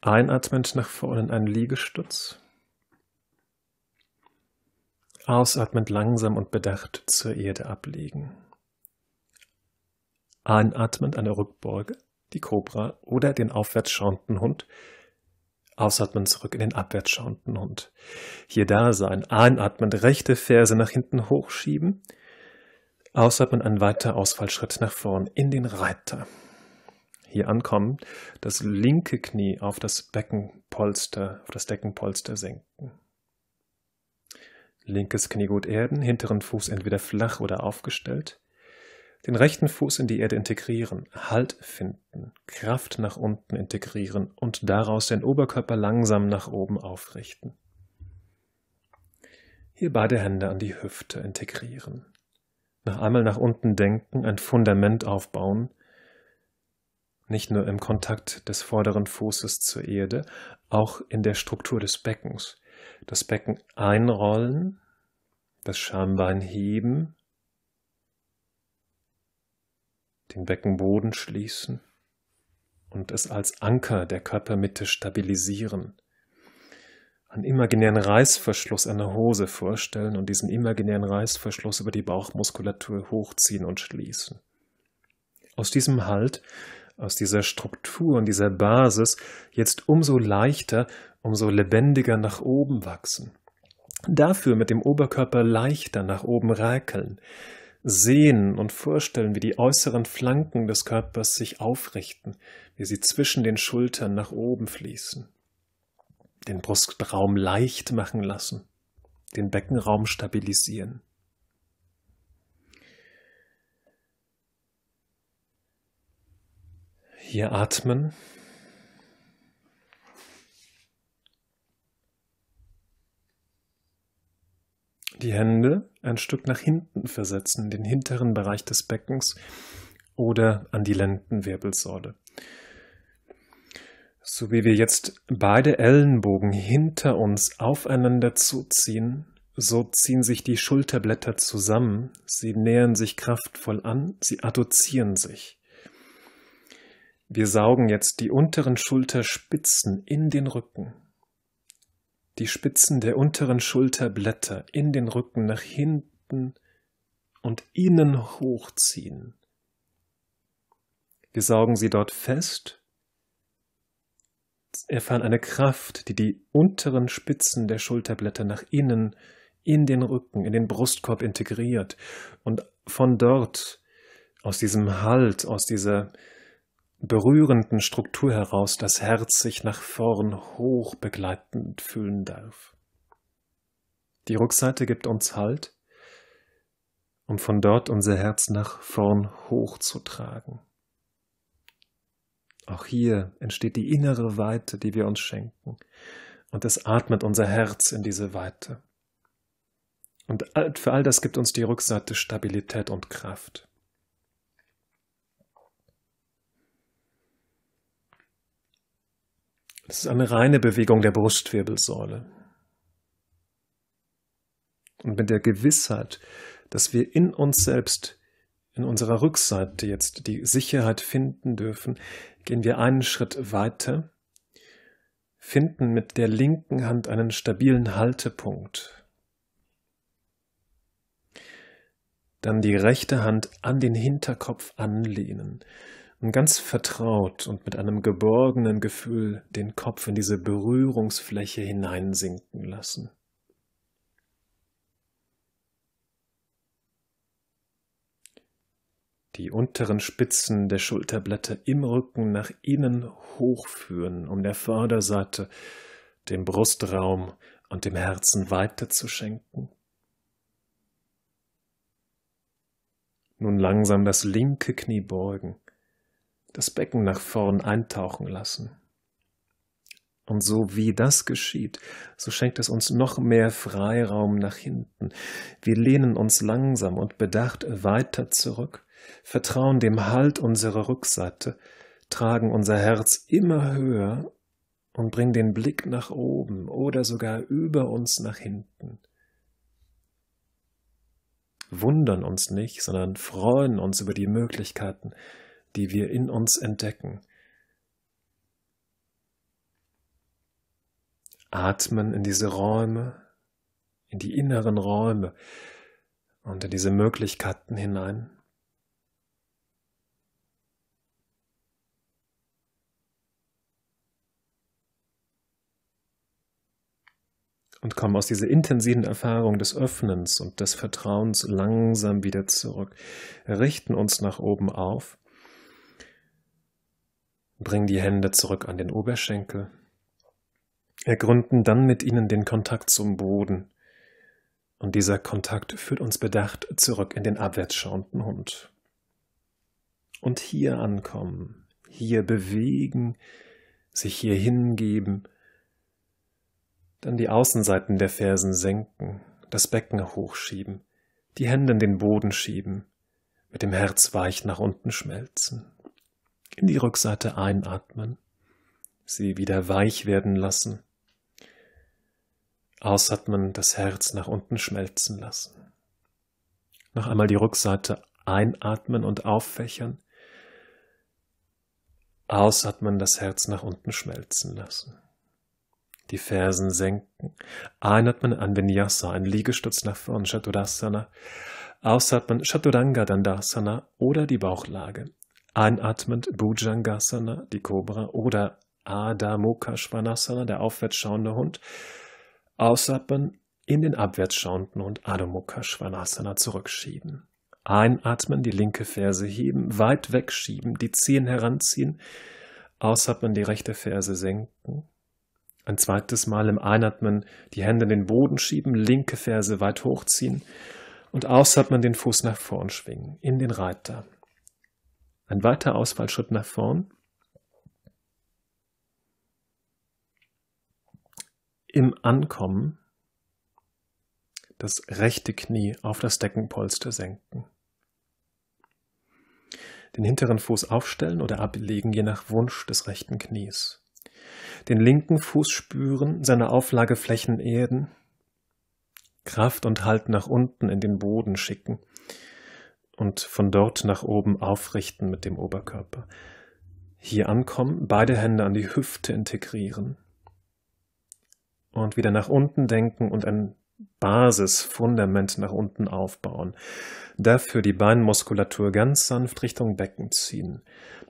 A: Einatmend nach vorne ein Liegestütz. Ausatmend langsam und bedacht zur Erde ablegen. Einatmend eine Rückbeuge, die Kobra oder den aufwärts schauenden Hund. Ausatmen zurück in den abwärts schauenden Hund. Hier da sein. Einatmend rechte Ferse nach hinten hochschieben. Ausatmen ein weiter Ausfallschritt nach vorn in den Reiter hier ankommen, das linke Knie auf das Beckenpolster, auf das Deckenpolster senken. Linkes Knie gut erden, hinteren Fuß entweder flach oder aufgestellt. Den rechten Fuß in die Erde integrieren, Halt finden, Kraft nach unten integrieren und daraus den Oberkörper langsam nach oben aufrichten. Hier beide Hände an die Hüfte integrieren. Noch einmal nach unten denken, ein Fundament aufbauen, nicht nur im Kontakt des vorderen Fußes zur Erde, auch in der Struktur des Beckens. Das Becken einrollen, das Schambein heben, den Beckenboden schließen und es als Anker der Körpermitte stabilisieren. Einen imaginären Reißverschluss an der Hose vorstellen und diesen imaginären Reißverschluss über die Bauchmuskulatur hochziehen und schließen. Aus diesem Halt aus dieser Struktur und dieser Basis jetzt umso leichter, umso lebendiger nach oben wachsen. Dafür mit dem Oberkörper leichter nach oben räkeln, sehen und vorstellen, wie die äußeren Flanken des Körpers sich aufrichten, wie sie zwischen den Schultern nach oben fließen, den Brustraum leicht machen lassen, den Beckenraum stabilisieren. Hier atmen. Die Hände ein Stück nach hinten versetzen, den hinteren Bereich des Beckens oder an die Lendenwirbelsäule. So wie wir jetzt beide Ellenbogen hinter uns aufeinander zuziehen, so ziehen sich die Schulterblätter zusammen, sie nähern sich kraftvoll an, sie adduzieren sich. Wir saugen jetzt die unteren Schulterspitzen in den Rücken, die Spitzen der unteren Schulterblätter in den Rücken nach hinten und innen hochziehen. Wir saugen sie dort fest, erfahren eine Kraft, die die unteren Spitzen der Schulterblätter nach innen in den Rücken, in den Brustkorb integriert. Und von dort, aus diesem Halt, aus dieser berührenden Struktur heraus, das Herz sich nach vorn hoch begleitend fühlen darf. Die Rückseite gibt uns Halt, um von dort unser Herz nach vorn hoch zu tragen. Auch hier entsteht die innere Weite, die wir uns schenken, und es atmet unser Herz in diese Weite. Und für all das gibt uns die Rückseite Stabilität und Kraft. Das ist eine reine Bewegung der Brustwirbelsäule. Und mit der Gewissheit, dass wir in uns selbst, in unserer Rückseite jetzt die Sicherheit finden dürfen, gehen wir einen Schritt weiter, finden mit der linken Hand einen stabilen Haltepunkt dann die rechte Hand an den Hinterkopf anlehnen und ganz vertraut und mit einem geborgenen Gefühl den Kopf in diese Berührungsfläche hineinsinken lassen. Die unteren Spitzen der Schulterblätter im Rücken nach innen hochführen, um der Vorderseite, dem Brustraum und dem Herzen weiter zu schenken. Nun langsam das linke Knie beugen, das Becken nach vorn eintauchen lassen. Und so wie das geschieht, so schenkt es uns noch mehr Freiraum nach hinten. Wir lehnen uns langsam und bedacht weiter zurück, vertrauen dem Halt unserer Rückseite, tragen unser Herz immer höher und bringen den Blick nach oben oder sogar über uns nach hinten wundern uns nicht, sondern freuen uns über die Möglichkeiten, die wir in uns entdecken. Atmen in diese Räume, in die inneren Räume und in diese Möglichkeiten hinein. und kommen aus dieser intensiven Erfahrung des Öffnens und des Vertrauens langsam wieder zurück, richten uns nach oben auf, bringen die Hände zurück an den Oberschenkel, ergründen dann mit ihnen den Kontakt zum Boden. Und dieser Kontakt führt uns bedacht zurück in den abwärtsschauenden Hund. Und hier ankommen, hier bewegen, sich hier hingeben, dann die Außenseiten der Fersen senken, das Becken hochschieben, die Hände in den Boden schieben, mit dem Herz weich nach unten schmelzen. In die Rückseite einatmen, sie wieder weich werden lassen. Ausatmen, das Herz nach unten schmelzen lassen. Noch einmal die Rückseite einatmen und auffächern. Ausatmen, das Herz nach unten schmelzen lassen die Fersen senken. Einatmen an Vinyasa, ein Liegestütz nach vorn, Chaturasana. Ausatmen Chaturanga Dandasana oder die Bauchlage. Einatmend Bhujangasana, die Cobra oder Adha Mukha Svanasana, der aufwärts schauende Hund. Ausatmen in den abwärts schauenden Hund Adho Mukha Svanasana zurückschieben. Einatmen, die linke Ferse heben, weit wegschieben, die Zehen heranziehen. Ausatmen, die rechte Ferse senken. Ein zweites Mal im Einatmen die Hände in den Boden schieben, linke Ferse weit hochziehen und ausatmen den Fuß nach vorn schwingen, in den Reiter. Ein weiter Ausfallschritt nach vorn. Im Ankommen das rechte Knie auf das Deckenpolster senken. Den hinteren Fuß aufstellen oder ablegen, je nach Wunsch des rechten Knies den linken Fuß spüren, seine Auflageflächen erden, Kraft und Halt nach unten in den Boden schicken und von dort nach oben aufrichten mit dem Oberkörper. Hier ankommen, beide Hände an die Hüfte integrieren und wieder nach unten denken und ein Basisfundament nach unten aufbauen. Dafür die Beinmuskulatur ganz sanft Richtung Becken ziehen.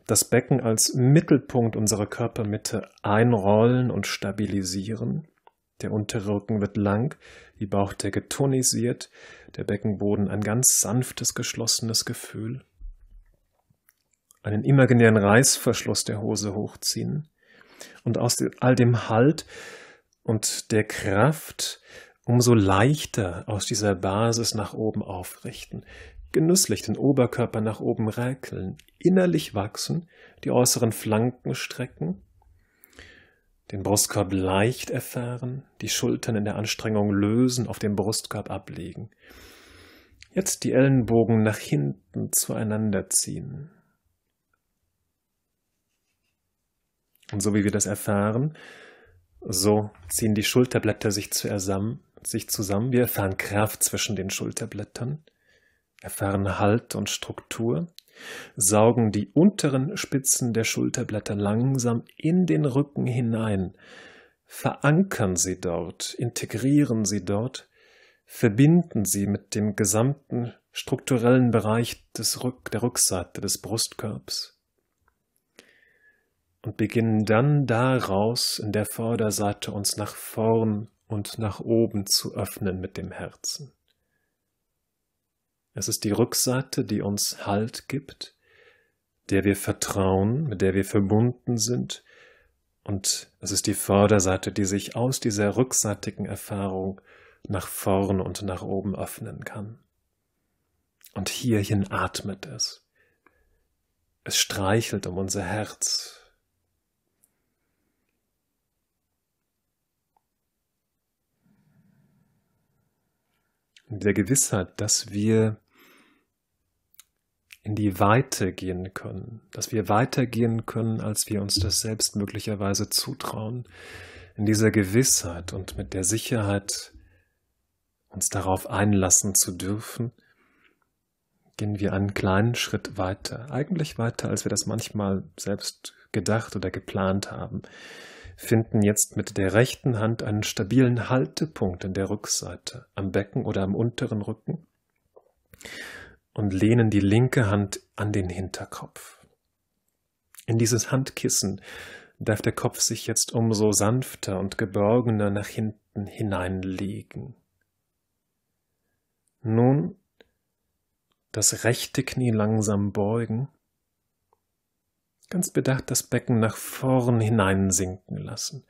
A: Das Becken als Mittelpunkt unserer Körpermitte einrollen und stabilisieren. Der untere Rücken wird lang, die Bauchdecke tonisiert, der Beckenboden ein ganz sanftes, geschlossenes Gefühl. Einen imaginären Reißverschluss der Hose hochziehen. Und aus all dem Halt und der Kraft umso leichter aus dieser Basis nach oben aufrichten, genüsslich den Oberkörper nach oben räkeln, innerlich wachsen, die äußeren Flanken strecken, den Brustkorb leicht erfahren, die Schultern in der Anstrengung lösen, auf den Brustkorb ablegen. Jetzt die Ellenbogen nach hinten zueinander ziehen. Und so wie wir das erfahren, so ziehen die Schulterblätter sich zusammen, sich zusammen. Wir erfahren Kraft zwischen den Schulterblättern, erfahren Halt und Struktur, saugen die unteren Spitzen der Schulterblätter langsam in den Rücken hinein, verankern sie dort, integrieren sie dort, verbinden sie mit dem gesamten strukturellen Bereich des Rück der Rückseite des Brustkorbs und beginnen dann daraus in der Vorderseite uns nach vorn und nach oben zu öffnen mit dem Herzen. Es ist die Rückseite, die uns Halt gibt, der wir vertrauen, mit der wir verbunden sind, und es ist die Vorderseite, die sich aus dieser rückseitigen Erfahrung nach vorn und nach oben öffnen kann. Und hierhin atmet es. Es streichelt um unser Herz, der Gewissheit, dass wir in die Weite gehen können, dass wir weitergehen können, als wir uns das selbst möglicherweise zutrauen, in dieser Gewissheit und mit der Sicherheit, uns darauf einlassen zu dürfen, gehen wir einen kleinen Schritt weiter, eigentlich weiter, als wir das manchmal selbst gedacht oder geplant haben. Finden jetzt mit der rechten Hand einen stabilen Haltepunkt in der Rückseite, am Becken oder am unteren Rücken und lehnen die linke Hand an den Hinterkopf. In dieses Handkissen darf der Kopf sich jetzt umso sanfter und geborgener nach hinten hineinlegen. Nun das rechte Knie langsam beugen ganz bedacht das Becken nach vorn hineinsinken lassen.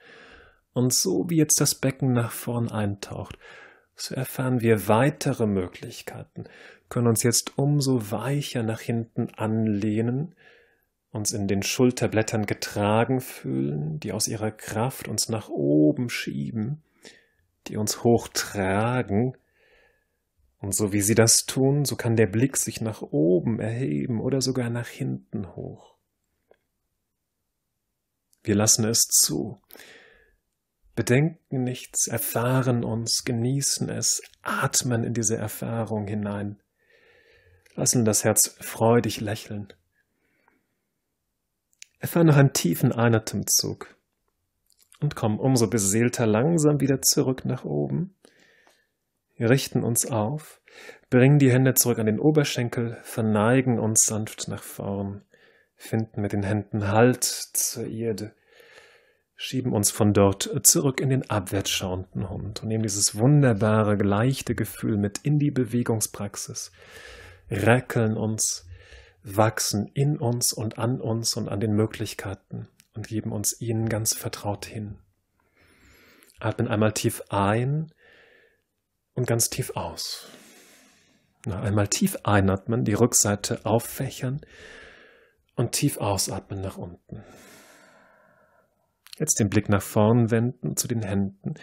A: Und so wie jetzt das Becken nach vorn eintaucht, so erfahren wir weitere Möglichkeiten, können uns jetzt umso weicher nach hinten anlehnen, uns in den Schulterblättern getragen fühlen, die aus ihrer Kraft uns nach oben schieben, die uns hochtragen, und so wie sie das tun, so kann der Blick sich nach oben erheben oder sogar nach hinten hoch. Wir lassen es zu. Bedenken nichts, erfahren uns, genießen es, atmen in diese Erfahrung hinein. Lassen das Herz freudig lächeln. Erfahren noch einen tiefen Einatemzug und kommen umso beseelter langsam wieder zurück nach oben. Wir richten uns auf, bringen die Hände zurück an den Oberschenkel, verneigen uns sanft nach vorn finden mit den Händen Halt zur Erde, schieben uns von dort zurück in den abwärts schauenden Hund und nehmen dieses wunderbare, leichte Gefühl mit in die Bewegungspraxis, reckeln uns, wachsen in uns und an uns und an den Möglichkeiten und geben uns ihnen ganz vertraut hin. Atmen einmal tief ein und ganz tief aus. Noch einmal tief einatmen, die Rückseite auffächern und tief ausatmen nach unten. Jetzt den Blick nach vorn wenden zu den Händen,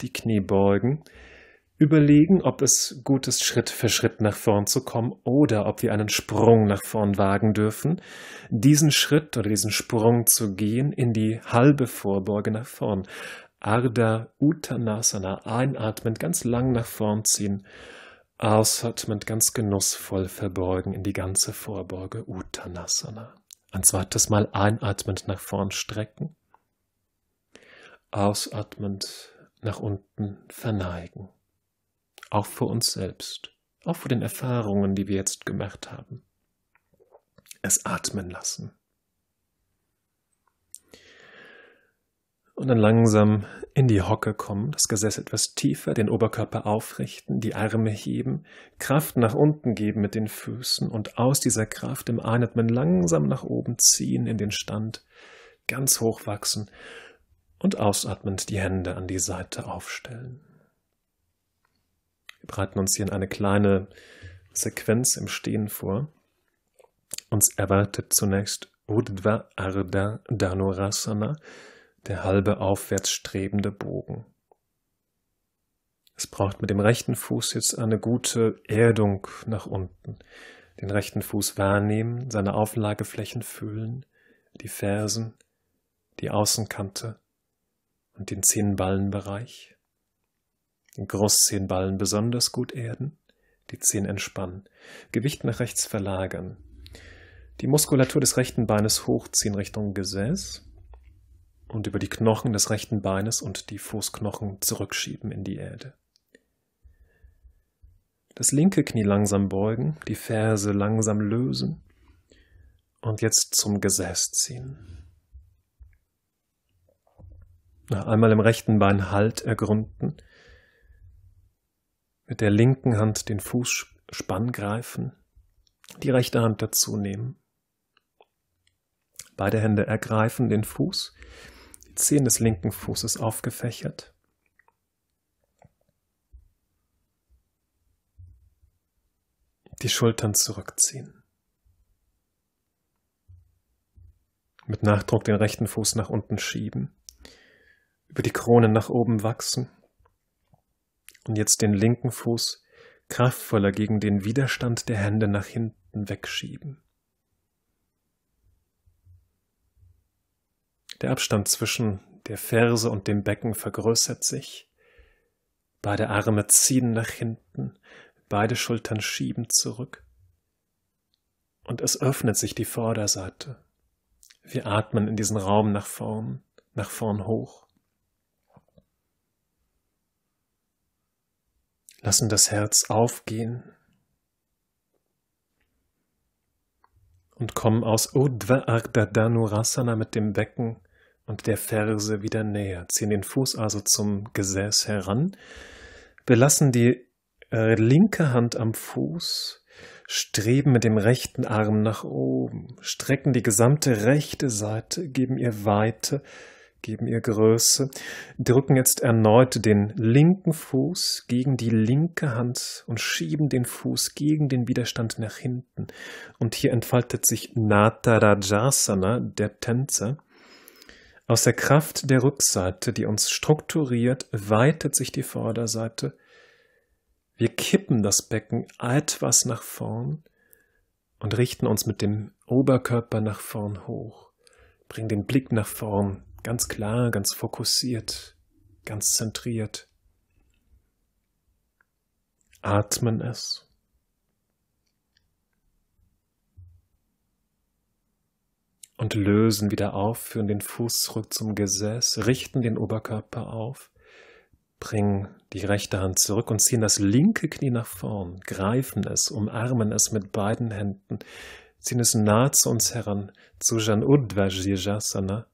A: die Knie beugen, überlegen, ob es gut ist, Schritt für Schritt nach vorn zu kommen oder ob wir einen Sprung nach vorn wagen dürfen, diesen Schritt oder diesen Sprung zu gehen in die halbe Vorbeuge nach vorn. Ardha Uttanasana. Einatmend ganz lang nach vorn ziehen. Ausatmend ganz genussvoll verbeugen in die ganze Vorbeuge Uttanasana. Ein zweites Mal einatmend nach vorn strecken. Ausatmend nach unten verneigen. Auch für uns selbst. Auch für den Erfahrungen, die wir jetzt gemacht haben. Es atmen lassen. Und dann langsam in die Hocke kommen, das Gesäß etwas tiefer, den Oberkörper aufrichten, die Arme heben, Kraft nach unten geben mit den Füßen und aus dieser Kraft im Einatmen langsam nach oben ziehen in den Stand, ganz hoch wachsen und ausatmend die Hände an die Seite aufstellen. Wir bereiten uns hier in eine kleine Sequenz im Stehen vor. Uns erwartet zunächst Urdhva Ardha Dhanurasana, der halbe aufwärts strebende Bogen. Es braucht mit dem rechten Fuß jetzt eine gute Erdung nach unten. Den rechten Fuß wahrnehmen, seine Auflageflächen fühlen, die Fersen, die Außenkante und den Zehenballenbereich. Den Großzehenballen besonders gut erden, die Zehen entspannen, Gewicht nach rechts verlagern, die Muskulatur des rechten Beines hochziehen Richtung Gesäß, und über die Knochen des rechten Beines und die Fußknochen zurückschieben in die Erde. Das linke Knie langsam beugen, die Ferse langsam lösen und jetzt zum Gesäß ziehen. Einmal im rechten Bein Halt ergründen, mit der linken Hand den Fußspann greifen, die rechte Hand dazu nehmen. Beide Hände ergreifen den Fuß, Zehen des linken Fußes aufgefächert. Die Schultern zurückziehen. Mit Nachdruck den rechten Fuß nach unten schieben. Über die Krone nach oben wachsen. Und jetzt den linken Fuß kraftvoller gegen den Widerstand der Hände nach hinten wegschieben. Der Abstand zwischen der Ferse und dem Becken vergrößert sich. Beide Arme ziehen nach hinten, beide Schultern schieben zurück. Und es öffnet sich die Vorderseite. Wir atmen in diesen Raum nach vorn, nach vorn hoch. Lassen das Herz aufgehen und kommen aus Udva Ardha mit dem Becken und der Ferse wieder näher. Ziehen den Fuß also zum Gesäß heran. Wir lassen die äh, linke Hand am Fuß, streben mit dem rechten Arm nach oben, strecken die gesamte rechte Seite, geben ihr Weite, geben ihr Größe, drücken jetzt erneut den linken Fuß gegen die linke Hand und schieben den Fuß gegen den Widerstand nach hinten. Und hier entfaltet sich Natarajasana, der Tänzer. Aus der Kraft der Rückseite, die uns strukturiert, weitet sich die Vorderseite. Wir kippen das Becken etwas nach vorn und richten uns mit dem Oberkörper nach vorn hoch. Bringen den Blick nach vorn, ganz klar, ganz fokussiert, ganz zentriert. Atmen es. und lösen wieder auf, führen den Fuß zurück zum Gesäß, richten den Oberkörper auf, bringen die rechte Hand zurück und ziehen das linke Knie nach vorn, greifen es, umarmen es mit beiden Händen, ziehen es nahe zu uns heran, zu Jan Udvajasana,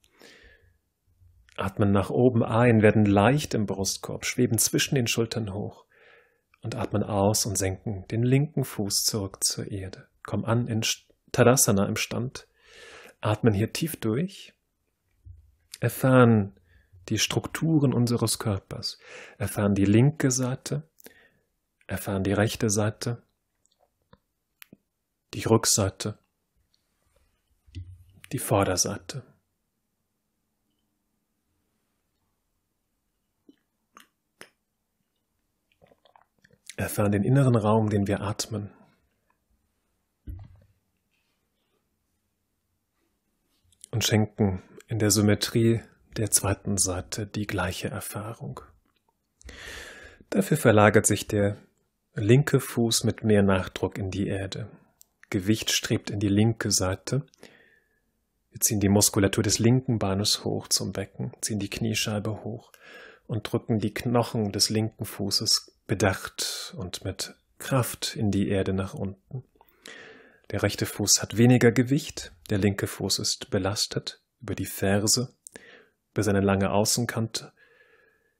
A: atmen nach oben ein, werden leicht im Brustkorb, schweben zwischen den Schultern hoch und atmen aus und senken den linken Fuß zurück zur Erde. Komm an in Tadasana im Stand, Atmen hier tief durch, erfahren die Strukturen unseres Körpers, erfahren die linke Seite, erfahren die rechte Seite, die Rückseite, die Vorderseite. Erfahren den inneren Raum, den wir atmen. und schenken in der Symmetrie der zweiten Seite die gleiche Erfahrung. Dafür verlagert sich der linke Fuß mit mehr Nachdruck in die Erde. Gewicht strebt in die linke Seite. Wir ziehen die Muskulatur des linken Beines hoch zum Becken, ziehen die Kniescheibe hoch und drücken die Knochen des linken Fußes bedacht und mit Kraft in die Erde nach unten. Der rechte Fuß hat weniger Gewicht, der linke Fuß ist belastet über die Ferse, über seine lange Außenkante,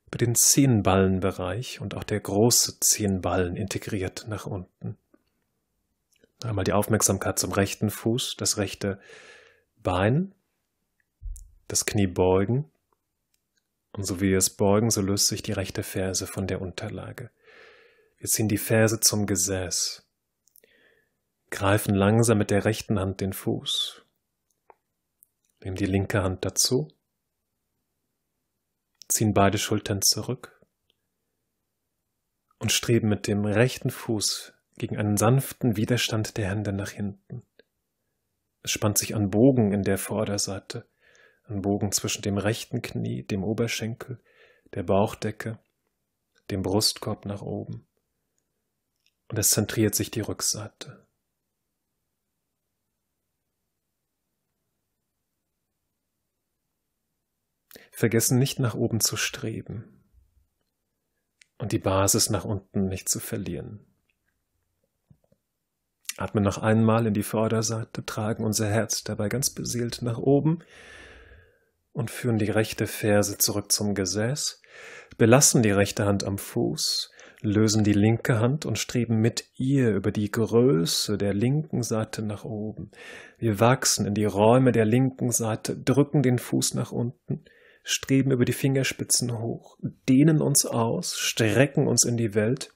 A: über den Zehenballenbereich und auch der große Zehenballen integriert nach unten. Einmal die Aufmerksamkeit zum rechten Fuß, das rechte Bein, das Knie beugen. Und so wie wir es beugen, so löst sich die rechte Ferse von der Unterlage. Wir ziehen die Ferse zum Gesäß, greifen langsam mit der rechten Hand den Fuß, nehmen die linke Hand dazu, ziehen beide Schultern zurück und streben mit dem rechten Fuß gegen einen sanften Widerstand der Hände nach hinten. Es spannt sich ein Bogen in der Vorderseite, ein Bogen zwischen dem rechten Knie, dem Oberschenkel, der Bauchdecke, dem Brustkorb nach oben. Und es zentriert sich die Rückseite. Vergessen nicht nach oben zu streben und die Basis nach unten nicht zu verlieren. Atmen noch einmal in die Vorderseite, tragen unser Herz dabei ganz beseelt nach oben und führen die rechte Ferse zurück zum Gesäß, belassen die rechte Hand am Fuß, lösen die linke Hand und streben mit ihr über die Größe der linken Seite nach oben. Wir wachsen in die Räume der linken Seite, drücken den Fuß nach unten, streben über die Fingerspitzen hoch, dehnen uns aus, strecken uns in die Welt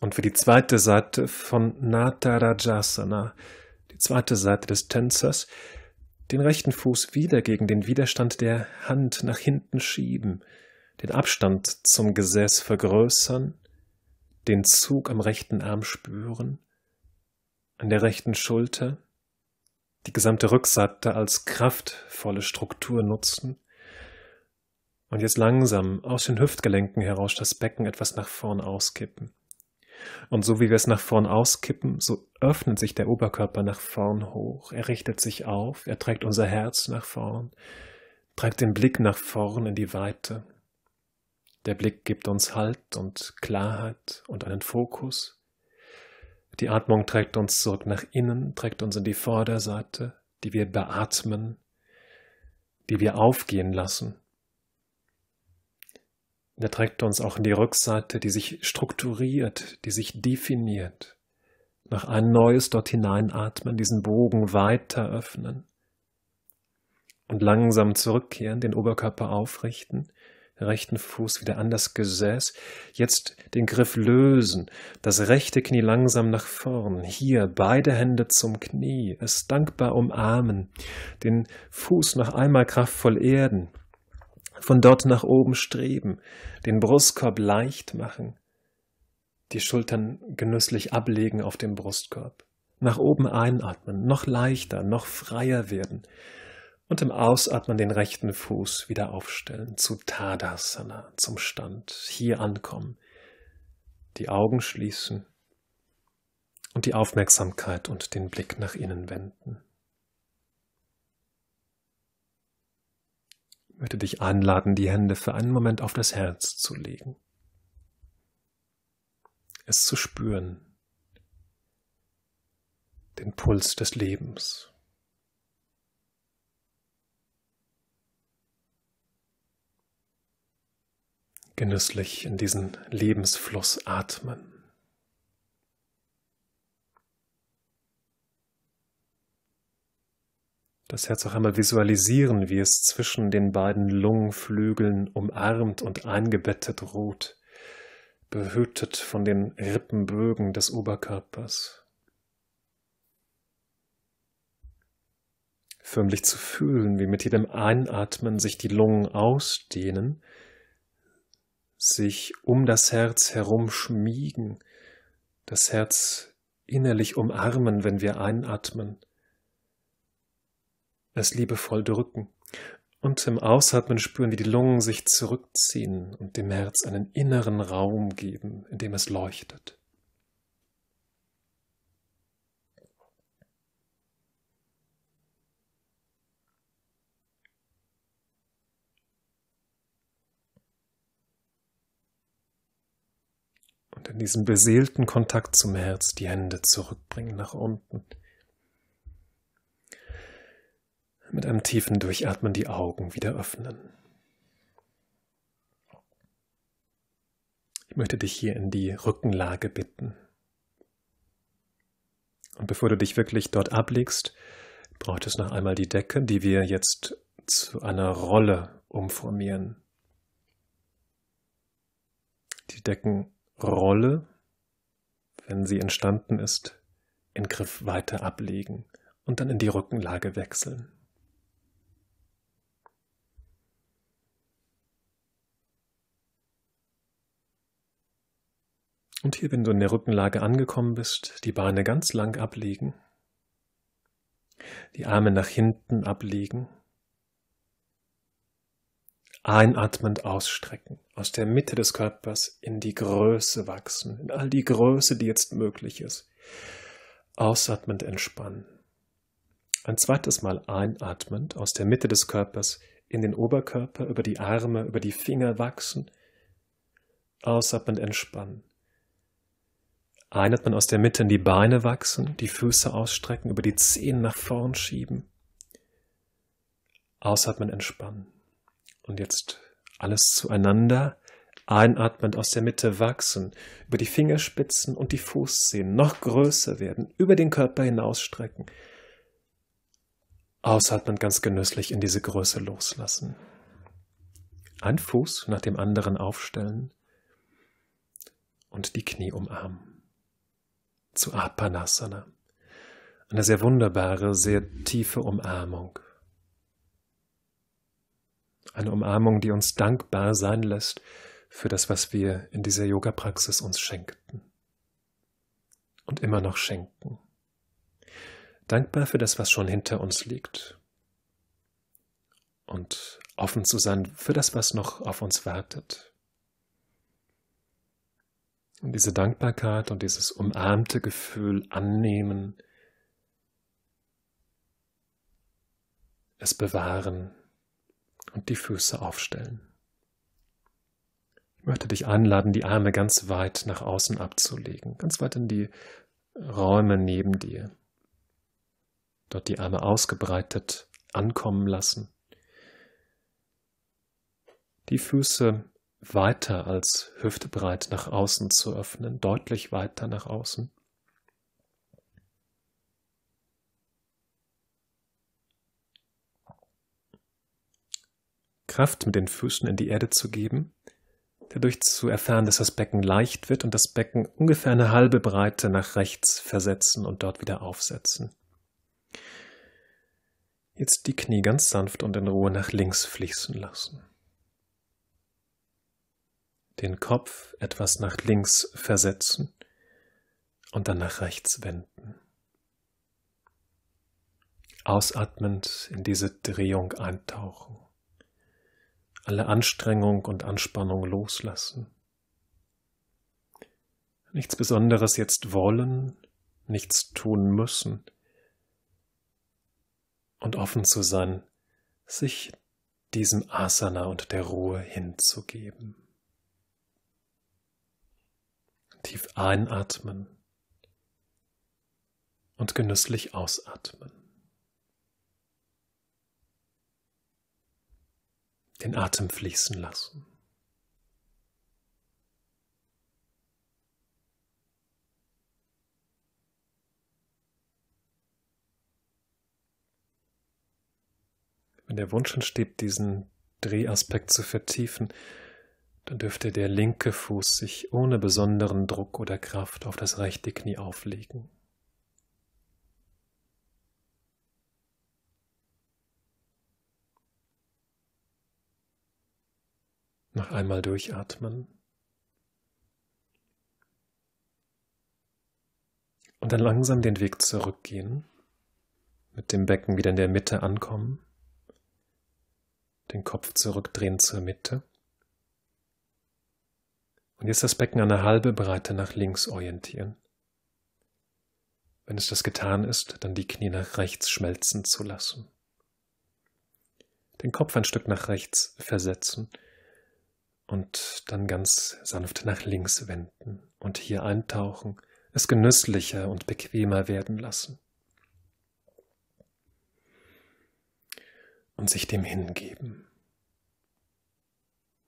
A: und für die zweite Seite von Natarajasana, die zweite Seite des Tänzers, den rechten Fuß wieder gegen den Widerstand der Hand nach hinten schieben, den Abstand zum Gesäß vergrößern, den Zug am rechten Arm spüren, an der rechten Schulter, die gesamte Rückseite als kraftvolle Struktur nutzen und jetzt langsam aus den Hüftgelenken heraus das Becken etwas nach vorn auskippen. Und so wie wir es nach vorn auskippen, so öffnet sich der Oberkörper nach vorn hoch. Er richtet sich auf, er trägt unser Herz nach vorn, trägt den Blick nach vorn in die Weite. Der Blick gibt uns Halt und Klarheit und einen Fokus. Die Atmung trägt uns zurück nach innen, trägt uns in die Vorderseite, die wir beatmen, die wir aufgehen lassen. Er trägt uns auch in die Rückseite, die sich strukturiert, die sich definiert. Noch ein neues dort hineinatmen, diesen Bogen weiter öffnen. Und langsam zurückkehren, den Oberkörper aufrichten, rechten Fuß wieder an das Gesäß, jetzt den Griff lösen, das rechte Knie langsam nach vorn, hier beide Hände zum Knie, es dankbar umarmen, den Fuß noch einmal kraftvoll erden, von dort nach oben streben, den Brustkorb leicht machen, die Schultern genüsslich ablegen auf dem Brustkorb, nach oben einatmen, noch leichter, noch freier werden und im Ausatmen den rechten Fuß wieder aufstellen zu Tadasana, zum Stand, hier ankommen, die Augen schließen und die Aufmerksamkeit und den Blick nach innen wenden. möchte dich einladen, die Hände für einen Moment auf das Herz zu legen. Es zu spüren, den Puls des Lebens. Genüsslich in diesen Lebensfluss atmen. das Herz auch einmal visualisieren, wie es zwischen den beiden Lungenflügeln umarmt und eingebettet ruht, behütet von den Rippenbögen des Oberkörpers. Förmlich zu fühlen, wie mit jedem Einatmen sich die Lungen ausdehnen, sich um das Herz herum schmiegen, das Herz innerlich umarmen, wenn wir einatmen es liebevoll drücken Und im Ausatmen spüren, wie die Lungen sich zurückziehen und dem Herz einen inneren Raum geben, in dem es leuchtet. In diesem beseelten Kontakt zum Herz die Hände zurückbringen nach unten. Mit einem tiefen Durchatmen die Augen wieder öffnen. Ich möchte dich hier in die Rückenlage bitten. Und bevor du dich wirklich dort ablegst, braucht es noch einmal die Decke, die wir jetzt zu einer Rolle umformieren. Die Deckenrolle, wenn sie entstanden ist, in Griff weiter ablegen und dann in die Rückenlage wechseln. Und hier, wenn du in der Rückenlage angekommen bist, die Beine ganz lang ablegen, die Arme nach hinten ablegen, einatmend ausstrecken, aus der Mitte des Körpers in die Größe wachsen, in all die Größe, die jetzt möglich ist. Ausatmend entspannen. Ein zweites Mal einatmend aus der Mitte des Körpers in den Oberkörper, über die Arme, über die Finger wachsen. Ausatmend entspannen. Einatmen aus der Mitte in die Beine wachsen, die Füße ausstrecken, über die Zehen nach vorn schieben. Ausatmen entspannen. Und jetzt alles zueinander. Einatmend aus der Mitte wachsen, über die Fingerspitzen und die Fußzehen noch größer werden, über den Körper hinausstrecken. Ausatmen ganz genüsslich in diese Größe loslassen. Ein Fuß nach dem anderen aufstellen und die Knie umarmen zu Apanasana. Eine sehr wunderbare, sehr tiefe Umarmung. Eine Umarmung, die uns dankbar sein lässt für das, was wir in dieser Yoga-Praxis uns schenkten und immer noch schenken. Dankbar für das, was schon hinter uns liegt und offen zu sein für das, was noch auf uns wartet. Und diese Dankbarkeit und dieses umarmte Gefühl annehmen, es bewahren und die Füße aufstellen. Ich möchte dich einladen, die Arme ganz weit nach außen abzulegen, ganz weit in die Räume neben dir. Dort die Arme ausgebreitet ankommen lassen. Die Füße weiter als hüftebreit nach außen zu öffnen, deutlich weiter nach außen. Kraft mit den Füßen in die Erde zu geben, dadurch zu erfahren, dass das Becken leicht wird und das Becken ungefähr eine halbe Breite nach rechts versetzen und dort wieder aufsetzen. Jetzt die Knie ganz sanft und in Ruhe nach links fließen lassen den Kopf etwas nach links versetzen und dann nach rechts wenden. Ausatmend in diese Drehung eintauchen. Alle Anstrengung und Anspannung loslassen. Nichts Besonderes jetzt wollen, nichts tun müssen. Und offen zu sein, sich diesem Asana und der Ruhe hinzugeben. Tief einatmen und genüsslich ausatmen. Den Atem fließen lassen. Wenn der Wunsch entsteht, diesen Drehaspekt zu vertiefen, dann dürfte der linke Fuß sich ohne besonderen Druck oder Kraft auf das rechte Knie auflegen. Noch einmal durchatmen. Und dann langsam den Weg zurückgehen, mit dem Becken wieder in der Mitte ankommen den Kopf zurückdrehen zur Mitte. Und jetzt das Becken eine halbe Breite nach links orientieren. Wenn es das getan ist, dann die Knie nach rechts schmelzen zu lassen. Den Kopf ein Stück nach rechts versetzen und dann ganz sanft nach links wenden und hier eintauchen, es genüsslicher und bequemer werden lassen. Und sich dem hingeben.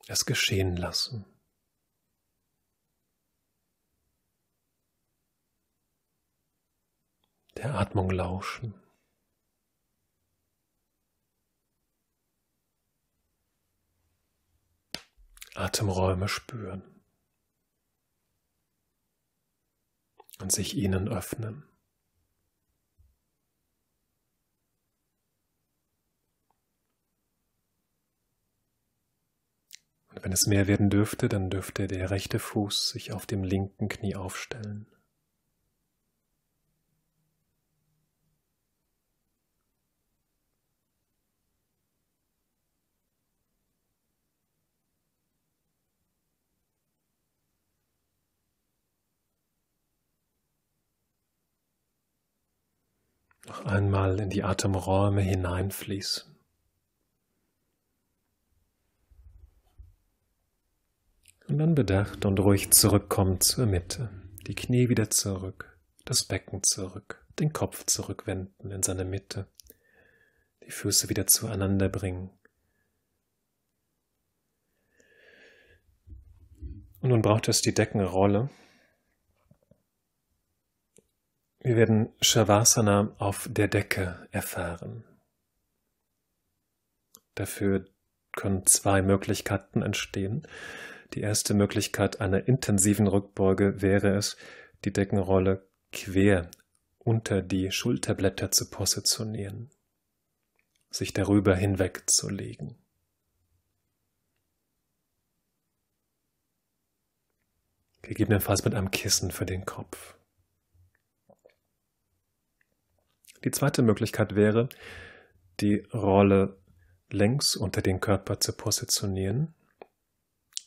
A: Es geschehen lassen. Der Atmung lauschen. Atemräume spüren und sich ihnen öffnen. Und wenn es mehr werden dürfte, dann dürfte der rechte Fuß sich auf dem linken Knie aufstellen. Noch einmal in die Atemräume hineinfließen. Und dann bedacht und ruhig zurückkommen zur Mitte, die Knie wieder zurück, das Becken zurück, den Kopf zurückwenden in seine Mitte, die Füße wieder zueinander bringen. Und nun braucht es die Deckenrolle, Wir werden Shavasana auf der Decke erfahren. Dafür können zwei Möglichkeiten entstehen. Die erste Möglichkeit einer intensiven Rückbeuge wäre es, die Deckenrolle quer unter die Schulterblätter zu positionieren, sich darüber hinwegzulegen. Gegebenenfalls mit einem Kissen für den Kopf. Die zweite Möglichkeit wäre, die Rolle längs unter den Körper zu positionieren,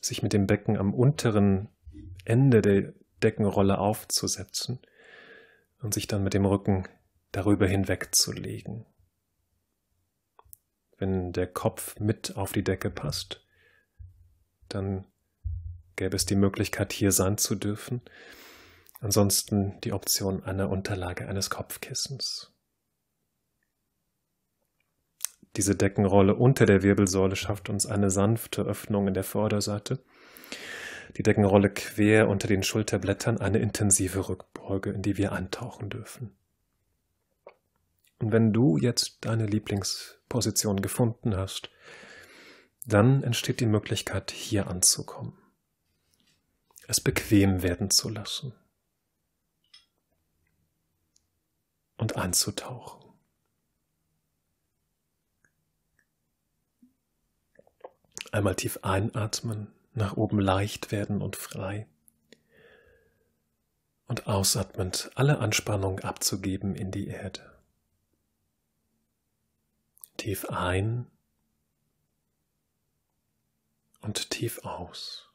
A: sich mit dem Becken am unteren Ende der Deckenrolle aufzusetzen und sich dann mit dem Rücken darüber hinweg zu legen. Wenn der Kopf mit auf die Decke passt, dann gäbe es die Möglichkeit, hier sein zu dürfen. Ansonsten die Option einer Unterlage eines Kopfkissens. Diese Deckenrolle unter der Wirbelsäule schafft uns eine sanfte Öffnung in der Vorderseite. Die Deckenrolle quer unter den Schulterblättern eine intensive Rückbeuge, in die wir eintauchen dürfen. Und wenn du jetzt deine Lieblingsposition gefunden hast, dann entsteht die Möglichkeit, hier anzukommen, es bequem werden zu lassen und einzutauchen. Einmal tief einatmen, nach oben leicht werden und frei. Und ausatmend alle Anspannung abzugeben in die Erde. Tief ein und tief aus.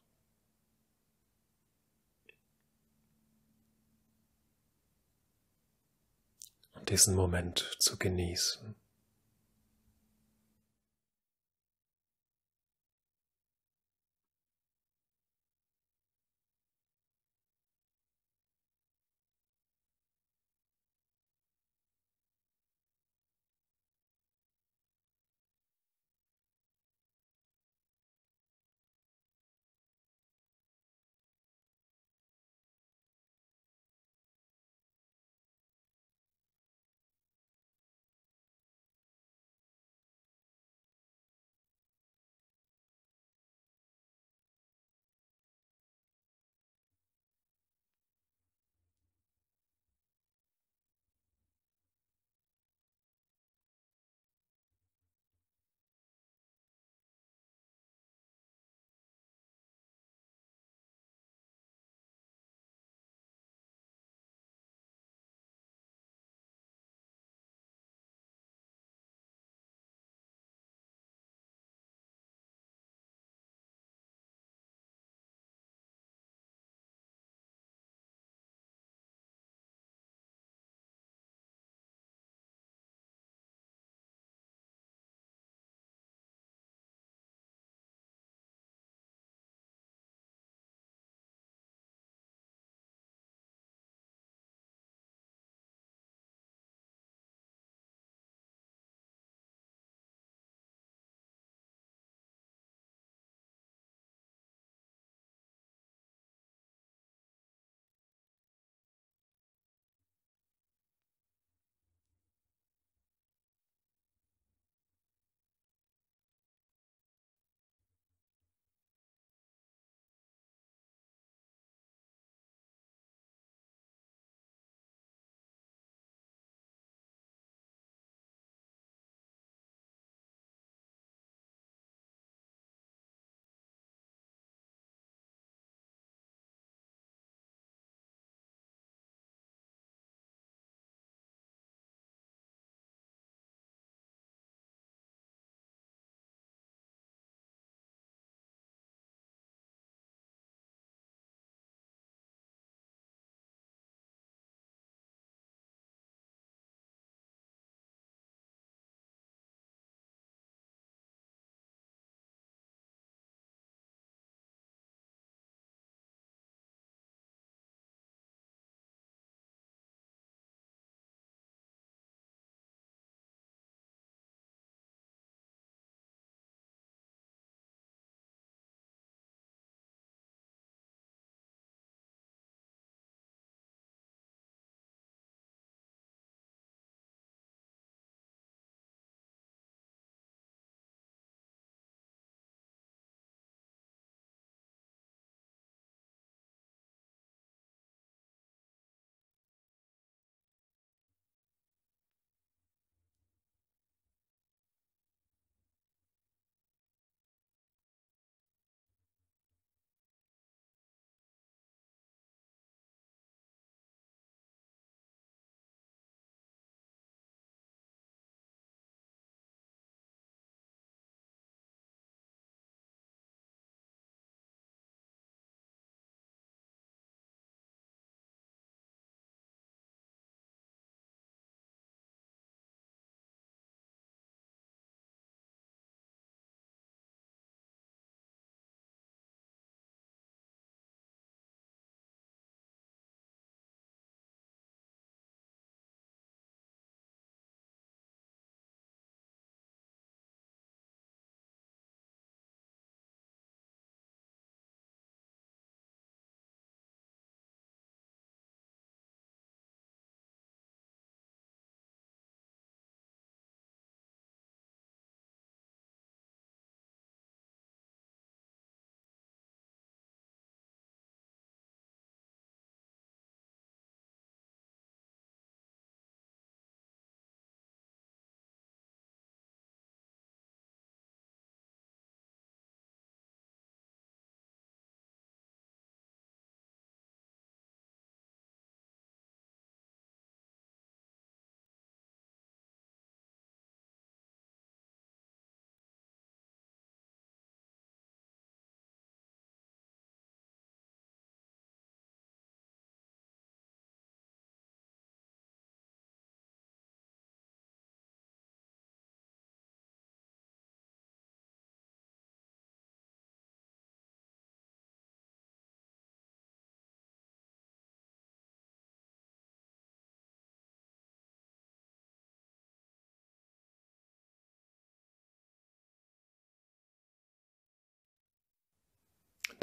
A: Und diesen Moment zu genießen.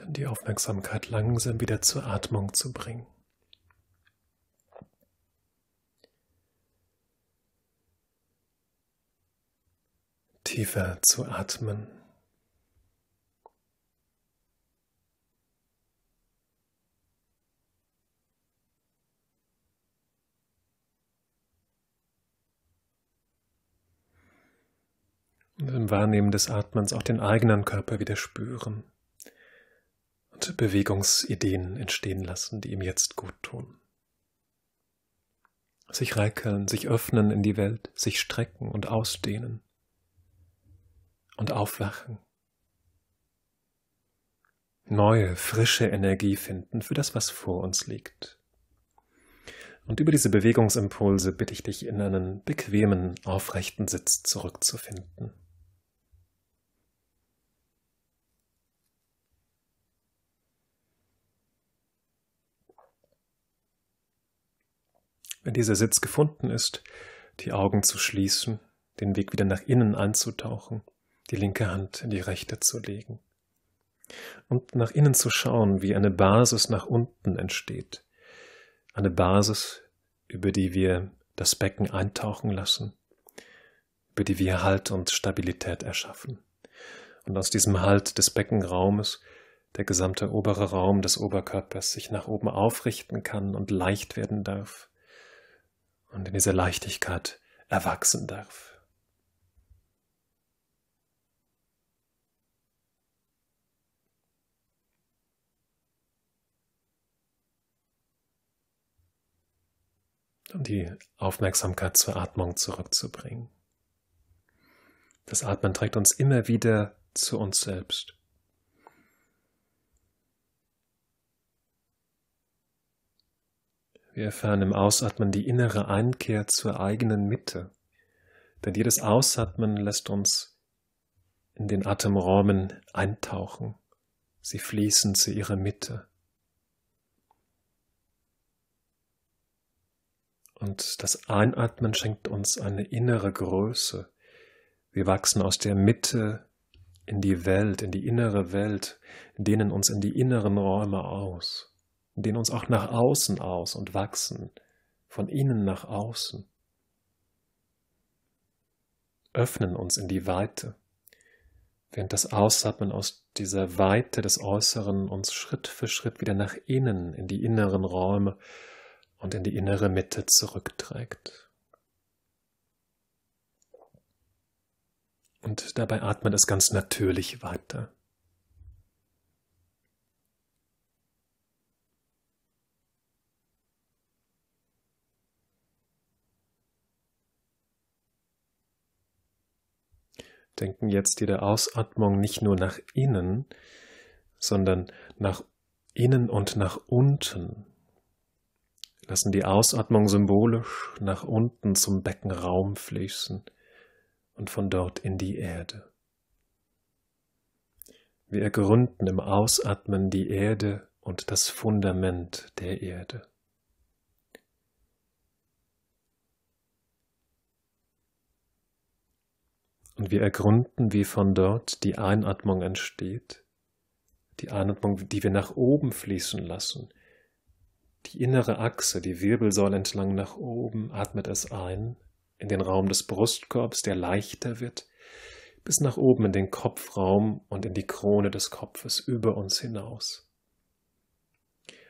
A: Die Aufmerksamkeit langsam wieder zur Atmung zu bringen. Tiefer zu atmen. Und im Wahrnehmen des Atmens auch den eigenen Körper wieder spüren und Bewegungsideen entstehen lassen, die ihm jetzt gut tun. Sich reikeln, sich öffnen in die Welt, sich strecken und ausdehnen und aufwachen. Neue, frische Energie finden für das, was vor uns liegt. Und über diese Bewegungsimpulse bitte ich dich in einen bequemen, aufrechten Sitz zurückzufinden. Wenn dieser Sitz gefunden ist, die Augen zu schließen, den Weg wieder nach innen anzutauchen, die linke Hand in die rechte zu legen. Und nach innen zu schauen, wie eine Basis nach unten entsteht, eine Basis, über die wir das Becken eintauchen lassen, über die wir Halt und Stabilität erschaffen. Und aus diesem Halt des Beckenraumes der gesamte obere Raum des Oberkörpers sich nach oben aufrichten kann und leicht werden darf, und in dieser Leichtigkeit erwachsen darf. Und die Aufmerksamkeit zur Atmung zurückzubringen. Das Atmen trägt uns immer wieder zu uns selbst. Wir erfahren im Ausatmen die innere Einkehr zur eigenen Mitte. Denn jedes Ausatmen lässt uns in den Atemräumen eintauchen. Sie fließen zu ihrer Mitte. Und das Einatmen schenkt uns eine innere Größe. Wir wachsen aus der Mitte in die Welt, in die innere Welt, dehnen uns in die inneren Räume aus dehnen uns auch nach außen aus und wachsen, von innen nach außen, öffnen uns in die Weite, während das Ausatmen aus dieser Weite des Äußeren uns Schritt für Schritt wieder nach innen, in die inneren Räume und in die innere Mitte zurückträgt. Und dabei atmet es ganz natürlich weiter. Denken jetzt jede Ausatmung nicht nur nach innen, sondern nach innen und nach unten. Lassen die Ausatmung symbolisch nach unten zum Beckenraum fließen und von dort in die Erde. Wir ergründen im Ausatmen die Erde und das Fundament der Erde. Und wir ergründen, wie von dort die Einatmung entsteht, die Einatmung, die wir nach oben fließen lassen. Die innere Achse, die Wirbelsäule entlang nach oben, atmet es ein in den Raum des Brustkorbs, der leichter wird, bis nach oben in den Kopfraum und in die Krone des Kopfes über uns hinaus.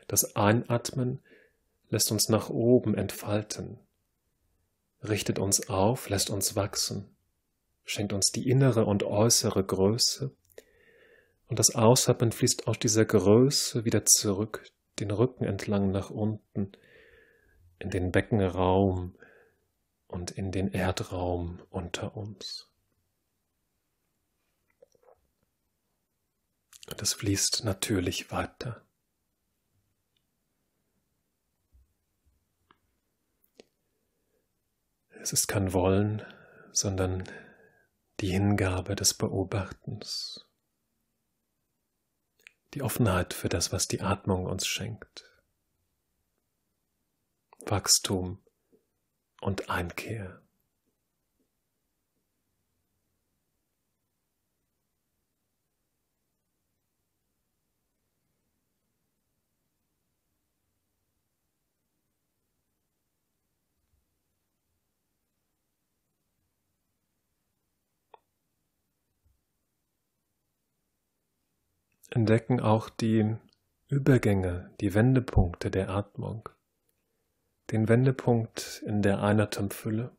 A: Das Einatmen lässt uns nach oben entfalten, richtet uns auf, lässt uns wachsen schenkt uns die innere und äußere Größe. Und das Ausatmen fließt aus dieser Größe wieder zurück, den Rücken entlang nach unten, in den Beckenraum und in den Erdraum unter uns. Und es fließt natürlich weiter. Es ist kein Wollen, sondern die Hingabe des Beobachtens, die Offenheit für das, was die Atmung uns schenkt, Wachstum und Einkehr. Entdecken auch die Übergänge, die Wendepunkte der Atmung, den Wendepunkt in der Einatemfülle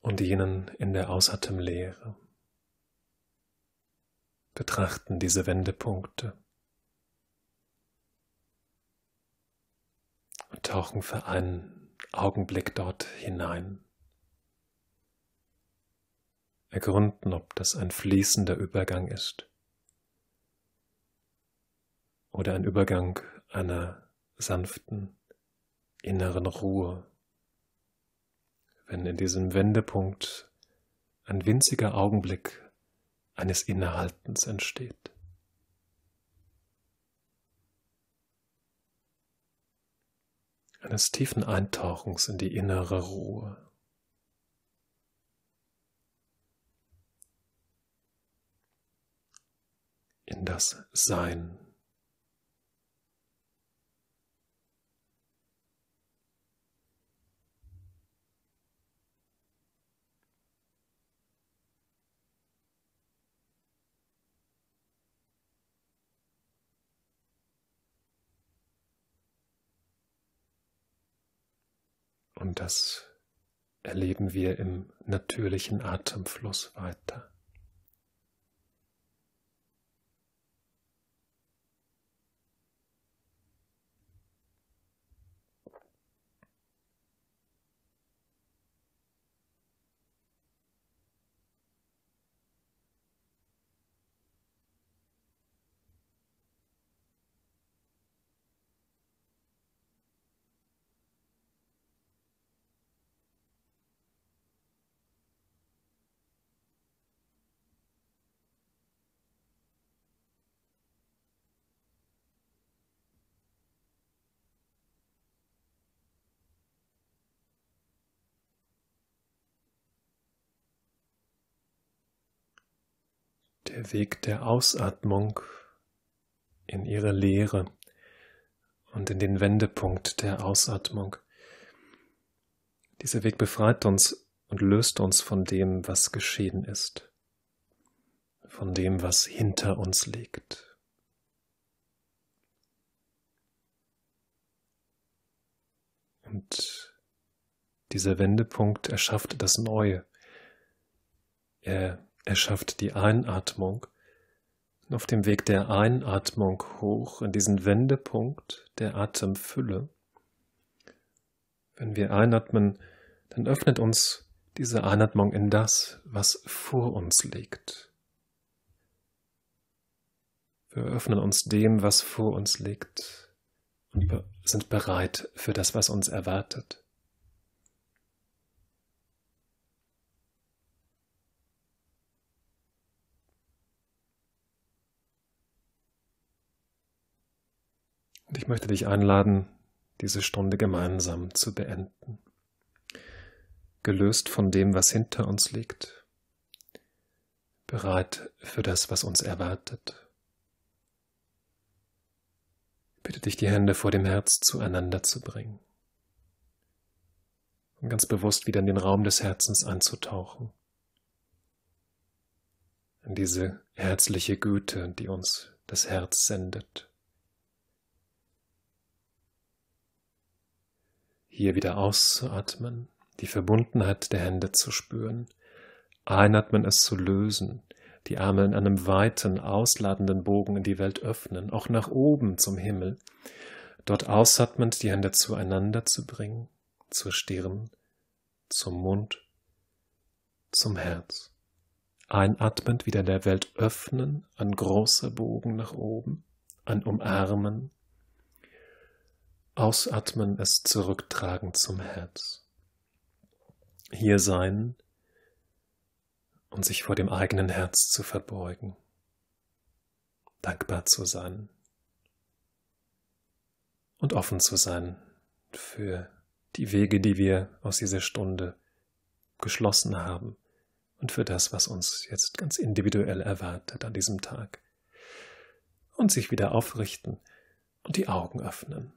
A: und jenen in der Ausatemlehre. Betrachten diese Wendepunkte und tauchen für einen Augenblick dort hinein. Ergründen, ob das ein fließender Übergang ist oder ein Übergang einer sanften inneren Ruhe, wenn in diesem Wendepunkt ein winziger Augenblick eines Innehaltens entsteht. Eines tiefen Eintauchens in die innere Ruhe. In das Sein. Und das erleben wir im natürlichen Atemfluss weiter. Weg der Ausatmung in ihre Leere und in den Wendepunkt der Ausatmung. Dieser Weg befreit uns und löst uns von dem, was geschehen ist, von dem, was hinter uns liegt. Und dieser Wendepunkt erschafft das Neue. Er er schafft die Einatmung auf dem Weg der Einatmung hoch in diesen Wendepunkt der Atemfülle. Wenn wir einatmen, dann öffnet uns diese Einatmung in das, was vor uns liegt. Wir öffnen uns dem, was vor uns liegt und sind bereit für das, was uns erwartet. Und ich möchte dich einladen, diese Stunde gemeinsam zu beenden. Gelöst von dem, was hinter uns liegt. Bereit für das, was uns erwartet. Ich bitte dich, die Hände vor dem Herz zueinander zu bringen. Und ganz bewusst wieder in den Raum des Herzens einzutauchen. In diese herzliche Güte, die uns das Herz sendet. Hier wieder auszuatmen, die Verbundenheit der Hände zu spüren, einatmen es zu lösen, die Arme in einem weiten, ausladenden Bogen in die Welt öffnen, auch nach oben zum Himmel, dort ausatmend die Hände zueinander zu bringen, zur Stirn, zum Mund, zum Herz. Einatmend wieder der Welt öffnen, ein großer Bogen nach oben, ein Umarmen, Ausatmen, es zurücktragen zum Herz. Hier sein und sich vor dem eigenen Herz zu verbeugen. Dankbar zu sein und offen zu sein für die Wege, die wir aus dieser Stunde geschlossen haben und für das, was uns jetzt ganz individuell erwartet an diesem Tag. Und sich wieder aufrichten und die Augen öffnen.